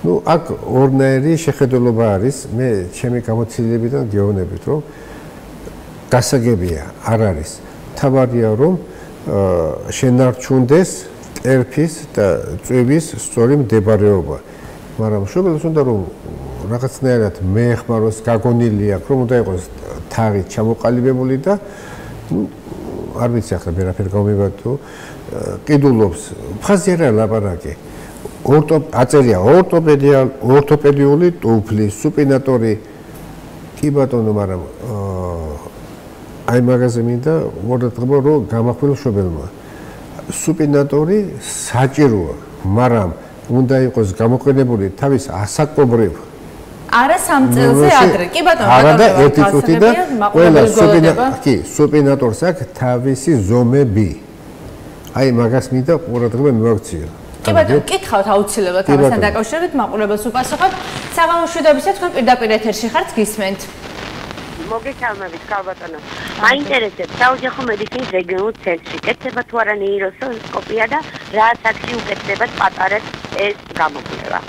ну აქ ორნაირი შეხედულობა არის მე ჩემი გამოცდილებიდან გეუბნებით რომ გასაგებია არ არის. თავარია რომ შენარჩუნდეს ტერფის და წვივის სწორი მდებარეობა. მაგრამ შეგიძლიათ უნდა რომ რაღაცნაირად მეეხმაროს გაგონილი აქვს რომ უნდა იყოს თაღი ჩამოყალიბებული და ну არ ვიცი ახლა მე რაფერ გამიბატო კიდულობს. ფაზი არა ლაპარაკი. ორტო აწერია ორტოპედია ორტოპედიული ტუფლი სუპინატორი. კი ბატონო მაგრამ აი მაგაზე მინდა მოდათქმა რომ გამახვილ შობელმა სუპინატორი საჭიროა მაგრამ უნდა იყოს გამოყენებული თავის ასაკობრივ არა სამ წელზე ადრე. კი ბატონო, არა და ერთი წუთი და ყველა სუპინატორ კი, სუპინატორს აქვს თავისი ზომები. აი მაგას მინდა ყურადღება მივაქციო. კი ბატონო, კითხავთ აუცილებლად ამასთან დაკავშირებით მაყურებელს უპასუხოთ. საღამოშვიდობისაც თქვენ პირდაპირ ეთერში ხართ გისმენთ. მოგესალმებით, ქალბატონო. აინტერესებს საოჯახო მედიცინის რეგიონულ ცენტრში. კეთდება თუ არა ნეიროსკოპია და რა საქმე უკეთდება პატარებს ეს გამოკვლევა?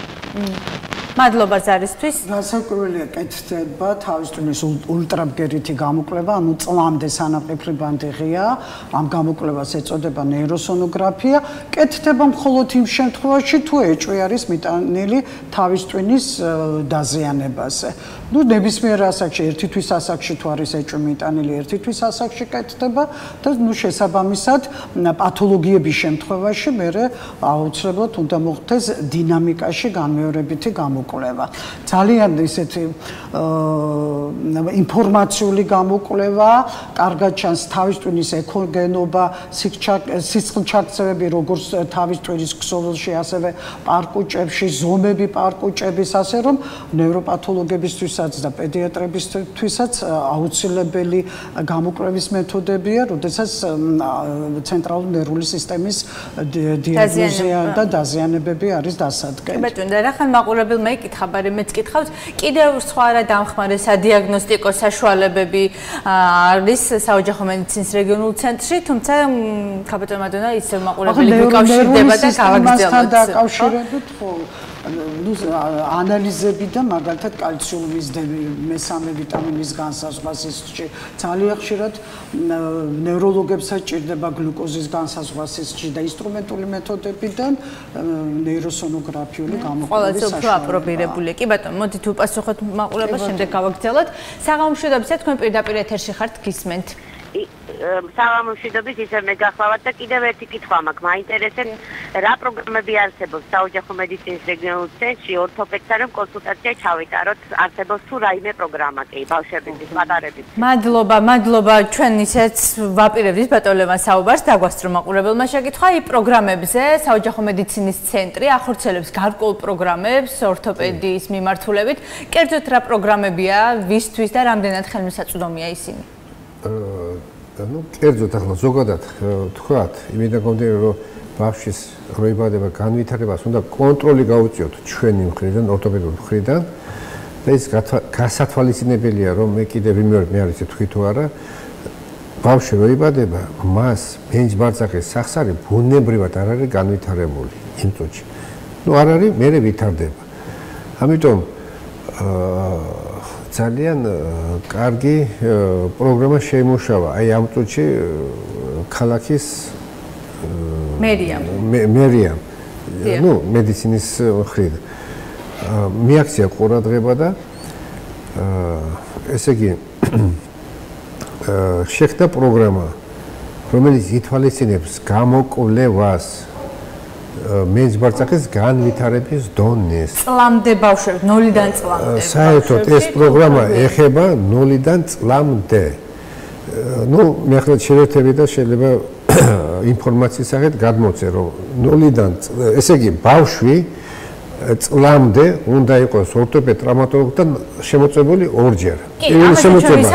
მადლობა ზარისთვის. გასაკვირველია კეთდება თავისთვის ულტრაბგერითი გამოკვლევა, ანუ წლამდე სანაპირებამდე ღია. ამ გამოკვლევას ეწოდება ნეიროსონოგრაფია. კეთდება მხოლოდ იმ შემთხვევაში, თუ ეჭვი არის მიტანილი თავისთვის დაზიანებაზე. ну ნებისმიერ ასაკში ერთი თვის ასაკში თუ არის ეჭვი მიტანილი ერთი თვის ასაკში კეთდება და ну შესაბამისად პათოლოგიების შემთხვევაში მე აუცილებლად უნდა მოხდეს დინამიკაში განმეორებითი გამოკვლევა ძალიან ისეთი ინფორმაციული გამოკვლევა კარგად ჩანს თავის ტვინის ეკოგენობა სიცხლჩაქცევები როგორც თავის ტვინის ქსოვილში ასევე პარკუჭებში ზომები პარკუჭების ასე რომ ნევროპათოლოგებისთვის ვისაც და პედიატრებისთვისაც აუცილებელი გამოკვლევის მეთოდებია, როდესაც ცენტრალური ნერვული სისტემის დიაგნოზია და დაზიანებები არის დასადგენილი. ბატონო, და რა ხან მაყურებელმა იკითხა, მაგრამ მეც კითხავს, კიდევ სხვა რა დამხმარე სადიაგნოსტიკო საშუალებები არის საოჯახო მედიცინის რეგიონულ ცენტრში, თუმცა კაპიტან მადონა ისევ მაყურებელი გვიკავშირდება და გავაგზავნოთ. და ნუ ანალიზები და მაგალითად კალციუმის მესამე ვიტამინის განსაზღვრას ის ძალიან ხშირად ნევროლოგებსაც ჭირდება გლუკოზის განსაზღვრას ის და ინსტრუმენტული მეთოდებიდან ნეიროსონოგრაფიული გამოყენების საშუალება. ყველა აპრობირებული. კი ბატონო, მოდით უპასუხოთ მაყურებელს, შემდეგ გავაგრძელოთ. საღამოშვიდობისა თქვენ პირდაპირ ეთერში ხართ გისმენთ. საღამოშვიდობის ისე მე გახლავთ და კიდევ ერთი კითხვა მაქვს. მაინტერესებს რა პროგრამები არსებობს? საოჯახო მედიცინის რეგიონულ ცენტრში ორთოპედთან რომ კონსულტაცია ჩავიტაროთ. არსებობს თუ რაიმე პროგრამა კი ბავშვებისთვის პატარებისთვის მადლობა მადლობა ჩვენ ისეც ვაპირებთ ბატონებთან საუბარს. დაგვასწრო მაყურებელმა შეკითხვა. აი პროგრამებზე საოჯახო მედიცინის ცენტრი ახორცელებს გარკვეულ პროგრამებს ორთოპედიის მიმართულებით. კერძოდ რა პროგრამებია ვისთვის და რამდენად ხელმისაწვდომია ისინი ну კერძოდ ახლა ზოგადად თქვათ იმიდან გამომდინარე რომ ბავშვის როიბადება განვითარებას უნდა კონტროლი გაუწიოთ ჩვენი მხრიდან ორთოპედური მხრიდან და ის გასათვალისწინებელია რომ მე კიდევ ვიმეორებ მე არის თქვი თუ არა ბავშვი როიბადება მას ბენჯბარცახის სახსარი ბუნებრივად არ არის განვითარებული იმ წუთში ну არ არის მე ვითარდება ამიტომ აა ძალიან კარგი პროგრამა შეიმუშავა. აი ამ წუთში ქალაქის მერია. მერია. ну, მედიცინის ხრიდან. მიაქცია ყურადღება და ესე იგი შექმნა პროგრამა, რომელიც ითვალისწინებს გამოკვლევას მეძბარცახის განვითარების დონეს. წლამდე ბავშვებს 0-დან წლამდე. საერთოდ ეს პროგრამა ეხება 0-დან წლამდე. ну, მე ახლა შეიძლება და შეიძლება (coughs) ინფორმაციის სახით გადმოცე, რომ 0-დან ესე იგი ბავშვი წლამდე უნდა იყოს ორთოპედ ტრამატოლოგთან შემოწმებული ორჯერ. პირველი შემოწმება.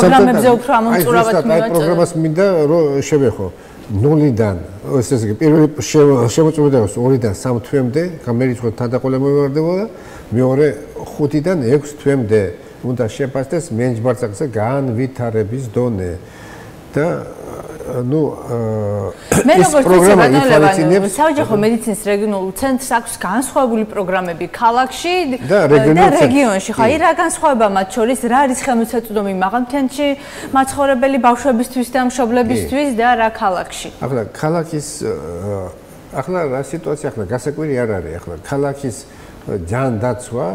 პროგრამებზე უფრო ამონწურავად მივაწერე. აი პროგრამას მინდა რომ შევეხო. 0-დან ესე იგი პირველი შემოწმება 2-დან 3 თვემდე გამერიცხოთ თანდაყოლე მოიმარდებოდა მეორე 5-დან 6 თვემდე უნდა შეფასდეს მენჯბარცაკზე განვითარების დონე. და ну მე როგორც პროგრამა ინფორმაციებს საოჯახო მედიცინის რეგიონულ ცენტრს აქვს განსხვავებული პროგრამები ქალაქში და რეგიონში ხო აი რა განსხვავება მათ შორის რა არის ხელმისაწვდომი მაღალმთიანში მაცხოვრებელი ბავშვებისთვის და მშობლებისთვის და რა ქალაქში? ახლა ქალაქის ახლა რა სიტუაცია? ახლა გასაკვირი არ არის. ახლა ქალაქის ჯან დაცვა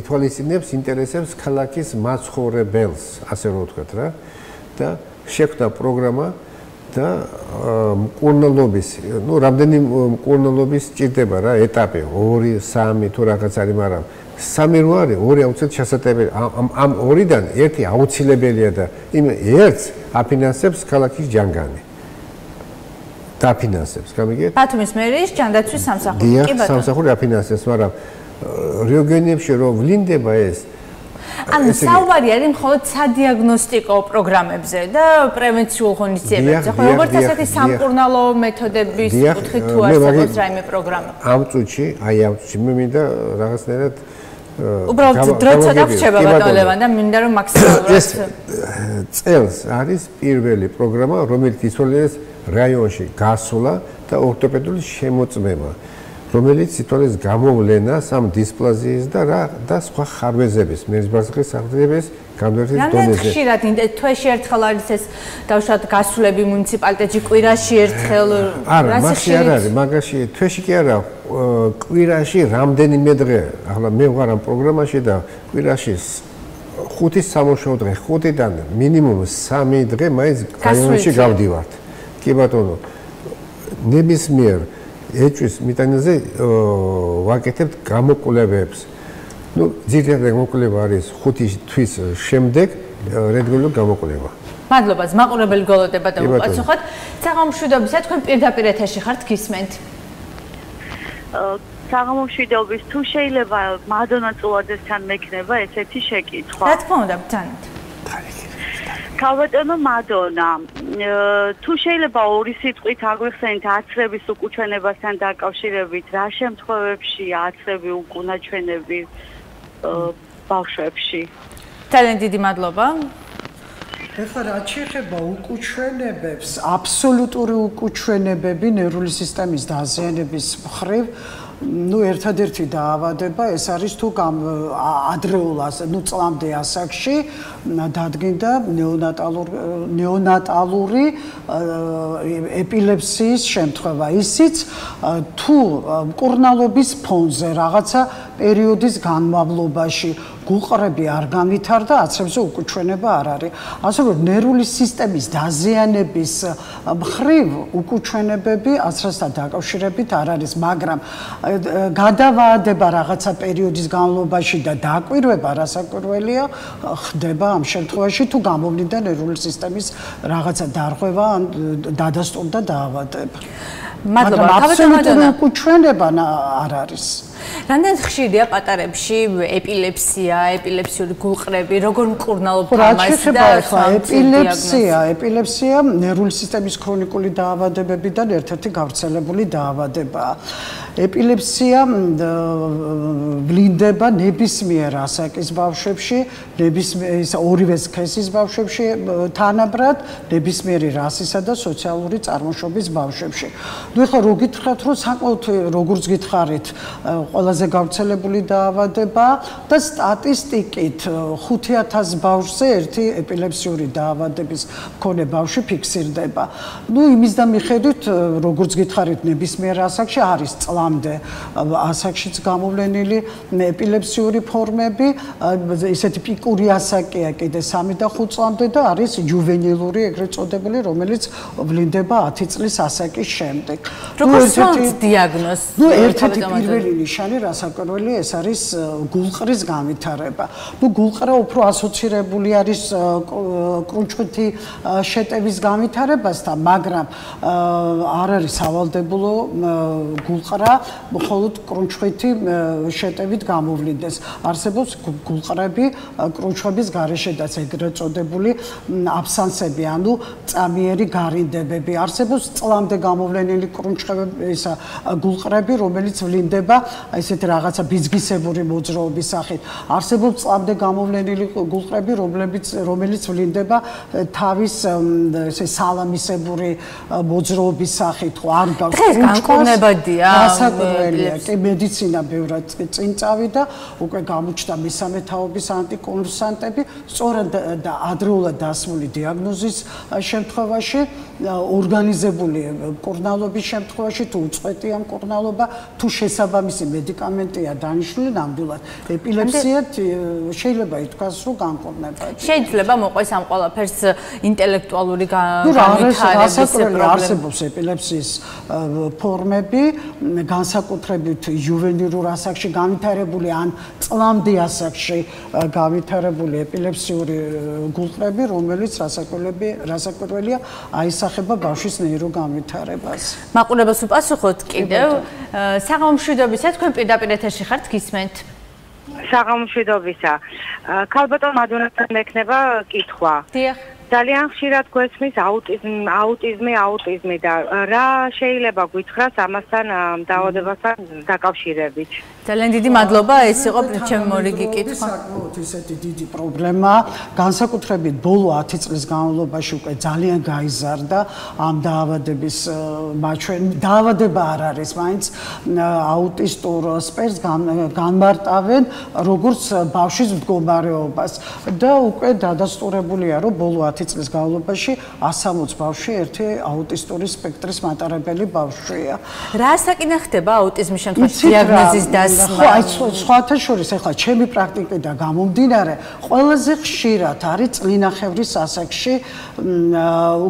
ითვალისწინებს ინტერესებს ქალაქის მაცხოვრებელს ასე რომ ვთქვათ რა. და შექმნა პროგრამა და მკურნალობის, ну, რამდენი მკურნალობის ჭირდება რა, ეტაპი 2, 3 თუ რაღაც არის, მაგრამ სამი რო არის, ორი აუცილებლად შესაძლებელი. ამ ამ ორიდან ერთი აუცილებელია და იმ ერთს აფინანსებს ქალაქის ჯანგანი. დაფინანსებს, გამიგეთ? ბათუმის მერის ჯანდაცვის სამსახური. კი, ბათუმის სამსახური აფინანსებს, მაგრამ რეგიონებში რომ ვლინდება ეს ანუ საუბარი არის მხოლოდ სადიაგნოსტიკო პროგრამებზე და პრევენციულ ღონისძიებებზე. ხო, როგორც ასეთი სამკურნალო მეთოდების კუთხით თუ არსებობს რაიმე პროგრამა? ამ წუთში, აი ამ წუთში მე მინდა რაღაცნაირად უბრალოდ დრო ცოტა რჩება ბატონებან და მინდა რომ მაქსიმალურად (coughs) წელს არის პირველი პროგრამა, რომელიც ისოლეს რაიონში გასულა და ორთოპედული შემოწმება. რომელიც ითვალეს გამოვლენას ამ დისპლაზიის და რა და სხვა ხარვეზების მეზბარსკის აღდგენების გამერთის დონეზე. რა ხშირად თვეში ერთხელ არის ეს დავშოთ გასულები მუნიციპალიტეტში კვირაში ერთხელ არა მაგაში არ არის მაგაში თვეში კი არა კვირაში რამდენიმე დღე ახლა მე ვარ ამ პროგრამაში და კვირაში ხუთი სამუშაო დღე ხუთიდან მინიმუმ სამი დღე მაინც რაიონში გავდივართ კი ბატონო ნებისმიერ ეჭვის მიტანაზე ვაკეთებთ გამოკვლევებს. ну, ძირითადად გამოკვლევა არის 5 თვის შემდეგ რეგულარული გამოკვლევა. მადლობა, ზმაყურებელი გოლოდება და უპასუხოთ. საღამოშვიდობისა თქვენ პირდაპირ ეთერში ხართ გისმენთ. საღამოშვიდობის თუ შეიძლება მადონა წულაძესთან მექნება ესეთი შეკითხვა. რა თქმა უნდა, ბრძანეთ. ქალბატონო მადონა. თუ შეიძლება ორი სიტყვით აგვიხსენით აცრების უკუჩვენებასთან დაკავშირებით რა შემთხვევებში აცრები უკუნაჩვენები ბავშვებში? ძალიან დიდი მადლობა. ეხლა რა შეიძლება უკუჩვენებებს აბსოლუტური უკუჩვენებები ნერვული სისტემის დაზიანების მხრივ ну ერთადერთი დაავადება ეს არის თუ ადრეულას ну წლამდე ასაკში დადგინდა ნეონატალური ნეონატალური ეპილეფსიის შემთხვევა ისიც თუ მკურნალობის ფონზე რაღაცა პერიოდის განმავლობაში გუყრები არ განვითარდა, აცრებზე უკუჩვენება არ არის. ასე რომ ნერვული სისტემის დაზიანების მხრივ უკუჩვენებები აცრასთან დაკავშირებით არ არის, მაგრამ გადავადება რაღაცა პერიოდის განმავლობაში და დაკვირვება რასაკვირველია ხდება ამ შემთხვევაში თუ გამოვლინდა ნერვული სისტემის რაღაცა დარღვევა ან დადასტურდა დაავადება. მადლობა, აბსოლუტური უკუჩვენება არ არის. რამდენ ხშირია პატარებში ეპილეფსია, ეპილეფსიური გულყრები, როგორ მკურნალობ თამას და ახლა ეპილეფსია, ეპილეფსია ნერვული სისტემის ქრონიკული დაავადებებიდან ერთ-ერთი გავრცელებული დაავადებაა. ეპილეფსია ვლინდება ნებისმიერ ასაკის ბავშვებში, ნებისმიერ ორივე სქესის ბავშვებში თანაბრად, ნებისმიერი რასისა და სოციალური წარმოშობის ბავშვებში. ნუ ახლა რო გითხრათ, რომ საკმაოდ როგორც გითხარით, ყველაზე გავრცელებული დაავადება და სტატისტიკით 5000 ბავშვზე ერთი ეპილეფსიური დაავადების მქონე ბავშვი ფიქსირდება. ნუ იმის და მიხედვით, როგორც გითხარით, ნებისმიერ ასაკში არის წლამდე ასაკშიც გამოვლენილი ეპილეფსიური ფორმები, ისეთი პიკური ასაკია კიდე 3 და 5 წლამდე და არის ჯუვენილური ეგრეთ წოდებული, რომელიც ვლინდება 10 წლის ასაკის შემდეგ. როგორც დიაგნოზი? ნუ ერთ-ერთი პირველი ნიშანი რასაკვირველია ეს არის გულყრის განვითარება. ნუ გულყრა უფრო ასოცირებული არის კრუნჩხვითი შეტევის განვითარებასთან, მაგრამ არ არის სავალდებულო გულყრა მხოლოდ კრუნჩხვითი შეტევით გამოვლინდეს. არსებობს გულყრები კრუნჩხების გარეშედაც ეგრეთ წოდებული აბსანსები, ანუ წამიერი გარინდებები. არსებობს წლამდე გამოვლენილი კრუნჩხები, ისა გულყრები, რომელიც ვლინდება ესეთ რაღაცა ბიზგისებური მოძრაობის სახით. არსებობს წლამდე გამოვლენილი გულყრები, რომლებიც რომელიც ვლინდება თავის ესე სალამისებური მოძრაობის სახით, ხო არ გავს კუნჩკონებადია. გასაკვირველია, კი მედიცინა ბევრად წინ წავიდა, უკვე გამოჩნდა მესამე თაობის ანტიკონსანტები, სწორად და ადრეულად დასმული დიაგნოზის შემთხვევაში, ორგანიზებული კორნალობის შემთხვევაში თუ უწყვეტია კორნალობა, თუ შესაბამისი მედიკამენტია დანიშნული ნამდვილად. ეპილეფსია შეიძლება ითქვას რომ განკურნება შეიძლება მოყვეს ამ ყველაფერს ინტელექტუალური განვითარების პრობლემა. არსებობს ეპილეფსიის ფორმები განსაკუთრებით იუვენილურ ასაკში განვითარებული ან წლამდე ასაკში განვითარებული ეპილეფსიური გულყრები რომელიც რასაკვირველი რასაკვირველია აისახება ბავშვის ნეიროგანვითარებას მაყურებელს უპასუხოთ კიდევ საღამომშვიდობისა თქვენ პირდაპირ ეთერში ხართ გისმენთ. საღამოშვიდობისა. ქალბატონ მადონასთან ექნება კითხვა. დიახ ძალიან ხშირად გვესმის აუტიზმი, აუტიზმი, აუტიზმი და რა შეიძლება გითხრათ ამასთან დაავადებასთან დაკავშირებით? ძალიან დიდი მადლობა, ეს იყო ჩემი მორიგი კითხვა. საკმაოდ ისეთი დიდი პრობლემა, განსაკუთრებით ბოლო 10 წლის განმავლობაში უკვე ძალიან გაიზარდა ამ დაავადების მაჩვენ დაავადება არ არის, მაინც აუტისტურ სპექტრს განმარტავენ როგორც ბავშვის მდგომარეობას და უკვე დადასტურებულია, რომ ბოლო 10 წლის განმავლობაში 160 ბავშვი ერთი აუტისტური სპექტრის მატარებელი ბავშვია. რა საკინახდება აუტიზმის შემთხვევაში დიაგნოზის დასმა? ხო, აი სხვათა შორის ახლა ჩემი პრაქტიკიდან გამომდინარე, ყველაზე ხშირად არის წლინახევრის ასაკში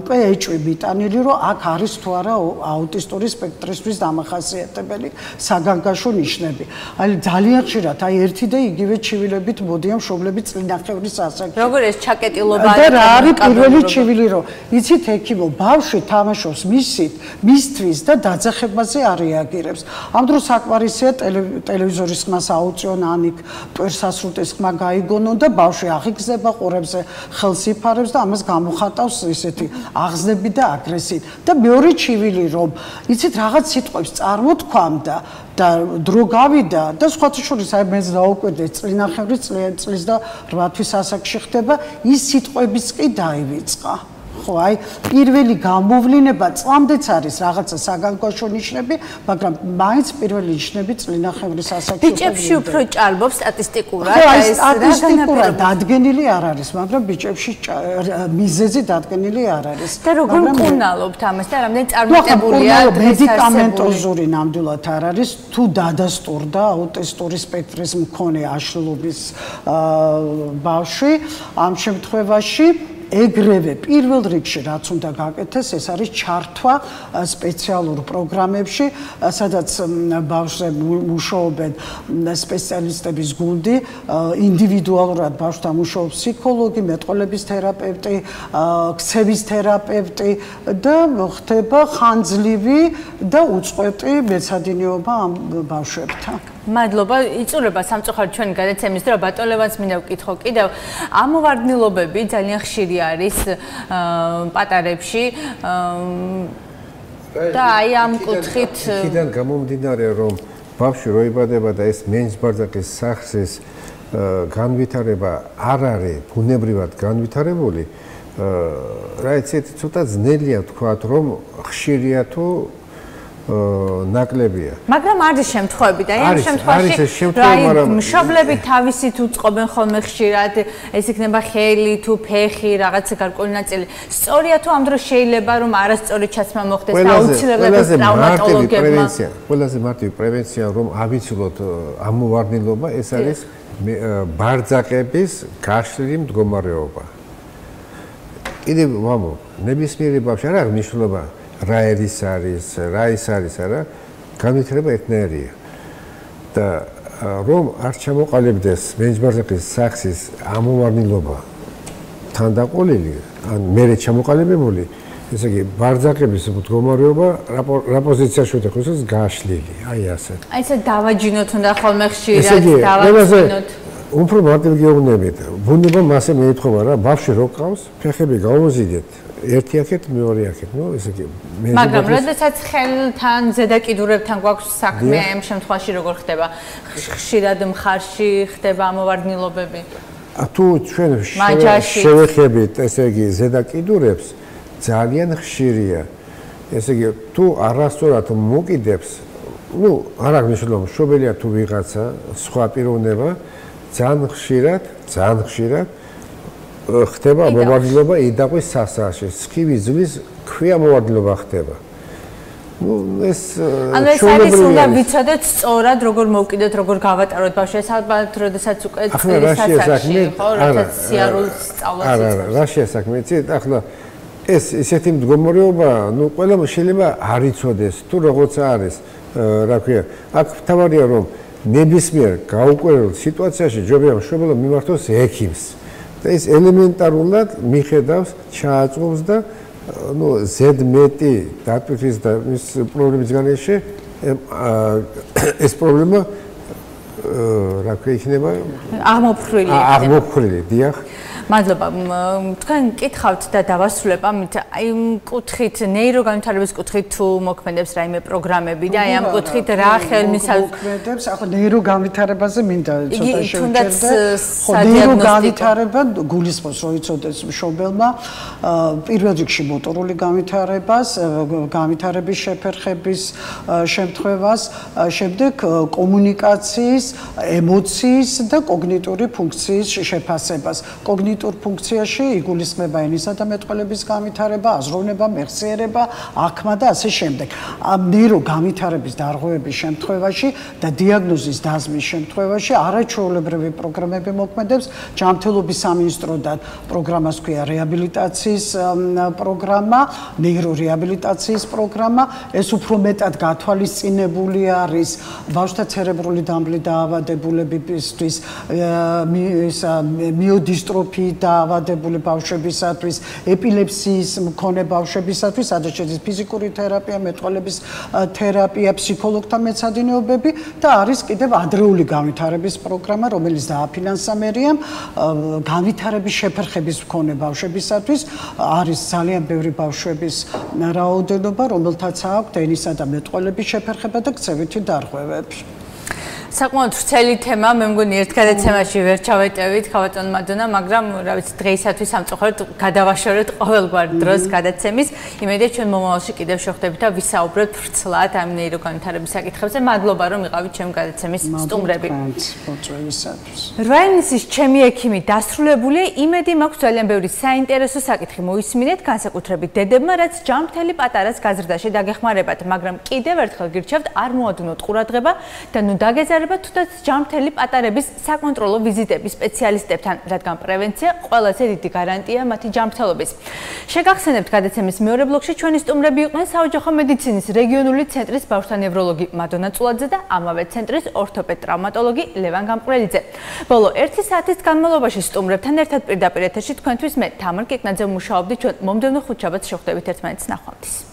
უკვე ეჭვი ბიტანილი, რომ აქ არის თუ არა აუტისტური სპექტრისთვის დამახასიათებელი საგანგაშო ნიშნები. აი ძალიან ხშირად აი ერთი და იგივე ჩივილებით მოდიან მშობლები წლინახევრის ასაკში. როგორ ეს ჩაკეტილობა არის? პირველი ჩივილი რომ იცით ექიმო ბავშვი თამაშობს მისით, მისთვის და დაძახებაზე არ რეაგირებს. ამ დროს საკვარისია ტელევიზორის ხმას აუწიონ ან იქ ტვირსასრუტის ხმა გაიგონონ და ბავშვი აღიგზება ყურებზე, ხელს იფარებს და ამას გამოხატავს ესეთი აღზნები და აგრესიით. და მეორე ჩივილი რომ იცით რაღაც სიტყვებს წარმოთქვამ და დრო გავიდა და სხვათა შორის აი მეც დაუკვირდი წლინახევრი წლის და 8 თვის ასაკში ხდება ის სიტყვებიც კი დაივიწყა ხო აი პირველი გამოვლენა წამდეც არის რაღაცა საგანგაშო ნიშნები მაგრამ მაინც პირველი ნიშნები წლინახევრის ასაკში ბიჭებში უფრო ჭარბობს სტატისტიკურად აი სტატისტიკურად დადგენილი არ არის მაგრამ ბიჭებში მიზეზი დადგენილი არ არის. და როგორ მკურნალობთ ამას და რამდენი წარმატებულია მედიკამენტოზური ნამდვილად არ არის თუ დადასტურდა აუტისტური სპექტრის მქონე აშლილობის ბავშვი ამ შემთხვევაში ეგრევე პირველ რიგში რაც უნდა გაკეთდეს ეს არის ჩართვა სპეციალურ პროგრამებში სადაც ბავშვები მუშაობენ სპეციალისტების გუნდი ინდივიდუალურად ბავშვთან მუშაობს ფსიქოლოგი, მეტყოლების თერაპევტი, ქცევის თერაპევტი და ხდება ხანძლივი და უწყვეტი მეცადინეობა ამ ბავშვებთან. მადლობა. იწურება სამწუხაროდ ჩვენი გადაცემის დრო ბატონლევანს მინდა ვკითხო კიდევ. ამოვარდნილობები ძალიან ხშირი არის პატარებში. და აი ამ კუთხით იქიდან გამომდინარე რომ ბავშვი როიბადება და ეს მენჯბარძაკის სახსის განვითარება არ არის ბუნებრივად განვითარებული რა იცით ცოტა ძნელია თქვათ რომ ხშირია თუ ნაკლებია. მაგრამ არის შემთხვევები და ამ შემთხვევაში რაი მშობლები თავისით უწყობენ ხოლმე ხშირად ეს იქნება ხელი თუ ფეხი რაღაცა გარკვეული ნაწილი. სწორია თუ ამ დროს შეიძლება რომ არასწორი ჩაცმა მოხდეს და აუცილებლად ტრაუმატოლოგებმა. ყველაზე მარტივი პრევენცია რომ ავიცილოთ ამოვარდნილობა ეს არის ბარძაკების გაშლილი მდგომარეობა. კიდე მამო ნებისმიერი ბავშვი არ აქვს მნიშვნელობა რა ერის არის, რა ის არის, არა? განვითარება ერთნაირია. და რომ არ ჩამოყალიბდეს მენჯბარზაკის სახსის ამომარნილობა თანდაყოლილი, ან მეરે ჩამოყალიბებული, ესე იგი, ბარძაკების მდგომარეობა რა პოზიციაში უნდა იყოს გაშლილი, აი ასე. აი ესე დავაჯინოთ უნდა ხოლმე ხშირად დავაჯინოთ. უფრო მარტივ გეუბნებით, ბუნება მასე მეეთხოვა რა, ბავშვი რო ყავს, ფეხები გაუზიდეთ, ერთი აქეთ მეორე აქეთ ნუ ესე იგი მე მაგრამ როდესაც ხელთან ზედაკიდურებთან გვაქვს საქმე ამ შემთხვევაში როგორ ხდება? ხშირად მხარში ხდება ამოვარდნილობები? თუ ჩვენ შევეხებით ესე იგი ზედაკიდურებს ძალიან ხშირია. ესე იგი თუ არასწორად მოკიდებს ნუ არ აღნიშნულობ შობელია თუ ვიღაცა სხვა პიროვნება ძალიან ხშირად ძალიან ხშირად ხდება მოვარდნილობა იდაყვის სასაში. სქივი ძვლის ქვია მოვარდნილობა ხდება. ну ეს ანუ ეს არის უნდა ვიცოდეთ სწორად როგორ მოვკიდეთ როგორ გავატაროთ ბავშვი ალბათ როდესაც უკვე წელი სასახში ხო როდესაც სიარულს სწავლობთ არა არა რა შეასაქმე იცით ახლა ეს ისეთი მდგომარეობა ну ყველა შეიძლება არ იცოდეს თუ როგორც არის რა ქვია აქ თავარია რომ ნებისმიერ გაუკვირველ სიტუაციაში ჯობია მშობლო მიმართოს ექიმს და ეს ელემენტარულად მიხედავს ჩააწვობს და ნუ ზედმეტი დატვირთვის და ის პრობლემის განეში ეს პრობლემა რა ქვია იქნება? აღმოფხრილი აღმოფხრილი დიახ მადლობა. თქვენ კითხავთ და დავასრულებ ამით აი კუთხით ნეიროგანვითარების კუთხით თუ მოქმედებს რაიმე პროგრამები და აი ამ კუთხით რა ხელმისაწვდომი მოქმედებს? ახლა ნეიროგანვითარებაზე მინდა ცოტა შევჩერდე. ხო ნეიროგანვითარება გულისხმობს რო იცოდეს მშობელმა პირველ რიგში მოტორული განვითარებას, განვითარების შეფერხების შემთხვევას, შემდეგ კომუნიკაციის, ემოციის და კოგნიტური ფუნქციის შეფასებას. კოგნიტ კოგნიტურ ფუნქციაში იგულისხმება ენისა და მეტყველების განვითარება, აზროვნება, მეხსიერება, აღქმა და ასე შემდეგ. ამ ნეირო განვითარების დარღვევების შემთხვევაში და დიაგნოზის დაზმის შემთხვევაში არაჩვეულებრივი პროგრამები მოქმედებს. ჯანმრთელობის სამინისტრო და პროგრამას ქვია რეაბილიტაციის პროგრამა, ნეირო რეაბილიტაციის პროგრამა. ეს უფრო მეტად გათვალისწინებული არის ბავშვთა ცერებრული დამბლი დაავადებულებისთვის, ის მიოდინსტროფი დაავადებული ბავშვებისათვის, ეპილეფსიის მქონე ბავშვებისათვის, სადაც შედის ფიზიკური თერაპია, მეტყველების თერაპია, ფსიქოლოგთა მეცადინეობები და არის კიდევ ადრეული განვითარების პროგრამა, რომელიც დააფინანსა მერიამ განვითარების შეფერხების მქონე ბავშვებისათვის. არის ძალიან ბევრი ბავშვების რაოდენობა, რომელთაც აქვს ენისა და მეტყველების შეფერხება და ქცევითი დარღვევები. საკმაოდ ვრცელი თემა, მე მგონი ერთ გადაცემაში ვერ ჩავეტევით, ხავატონ მადონა, მაგრამ რა ვიცი, დღეისათვის ამწუხაროდ გადავაშორეთ ყოველგვარ დროს გადაცემის. იმედია ჩვენ მომავალში კიდევ შევხვდებით და ვისაუბრებთ ვრცლად ამ ნეიროგანვითარების საკითხებზე. მადლობა, რომ იყავით ჩემ გადაცემის სტუმრები. რაინისის ჩემი ექიმი დასრულებულია. იმედი მაქვს ძალიან ბევრი საინტერესო საკითხი მოისმინეთ, განსაკუთრებით დედებმა, რაც ჯამთელი პატარას გაზრდაში დაგეხმარებათ, მაგრამ კიდევ ერთხელ გირჩევთ, არ მოადუნოთ ყურადღება და ნუ დაგეზარდეთ ეხება თუნდაც ჯამთელი პატარების საკონტროლო ვიზიტების სპეციალისტებთან, რადგან პრევენცია ყველაზე დიდი გარანტია მათი ჯამრთელობის. შეგახსენებთ გადაცემის მეორე ბლოკში ჩვენი სტუმრები იყვნენ საოჯახო მედიცინის რეგიონული ცენტრის ბავშვთა ნევროლოგი მადონა წულაძე და ამავე ცენტრის ორთოპედ ტრავმატოლოგი ლევან გამყრელიძე. ბოლო 1 საათის განმავლობაში სტუმრებთან ერთად პირდაპირ ეთერში თქვენთვის მე თამარ კიკნაძე მუშაობდი ჩვენ მომდევნო ხუთშაბათს შეხვდებით ერთმანეთს ნახვამდის.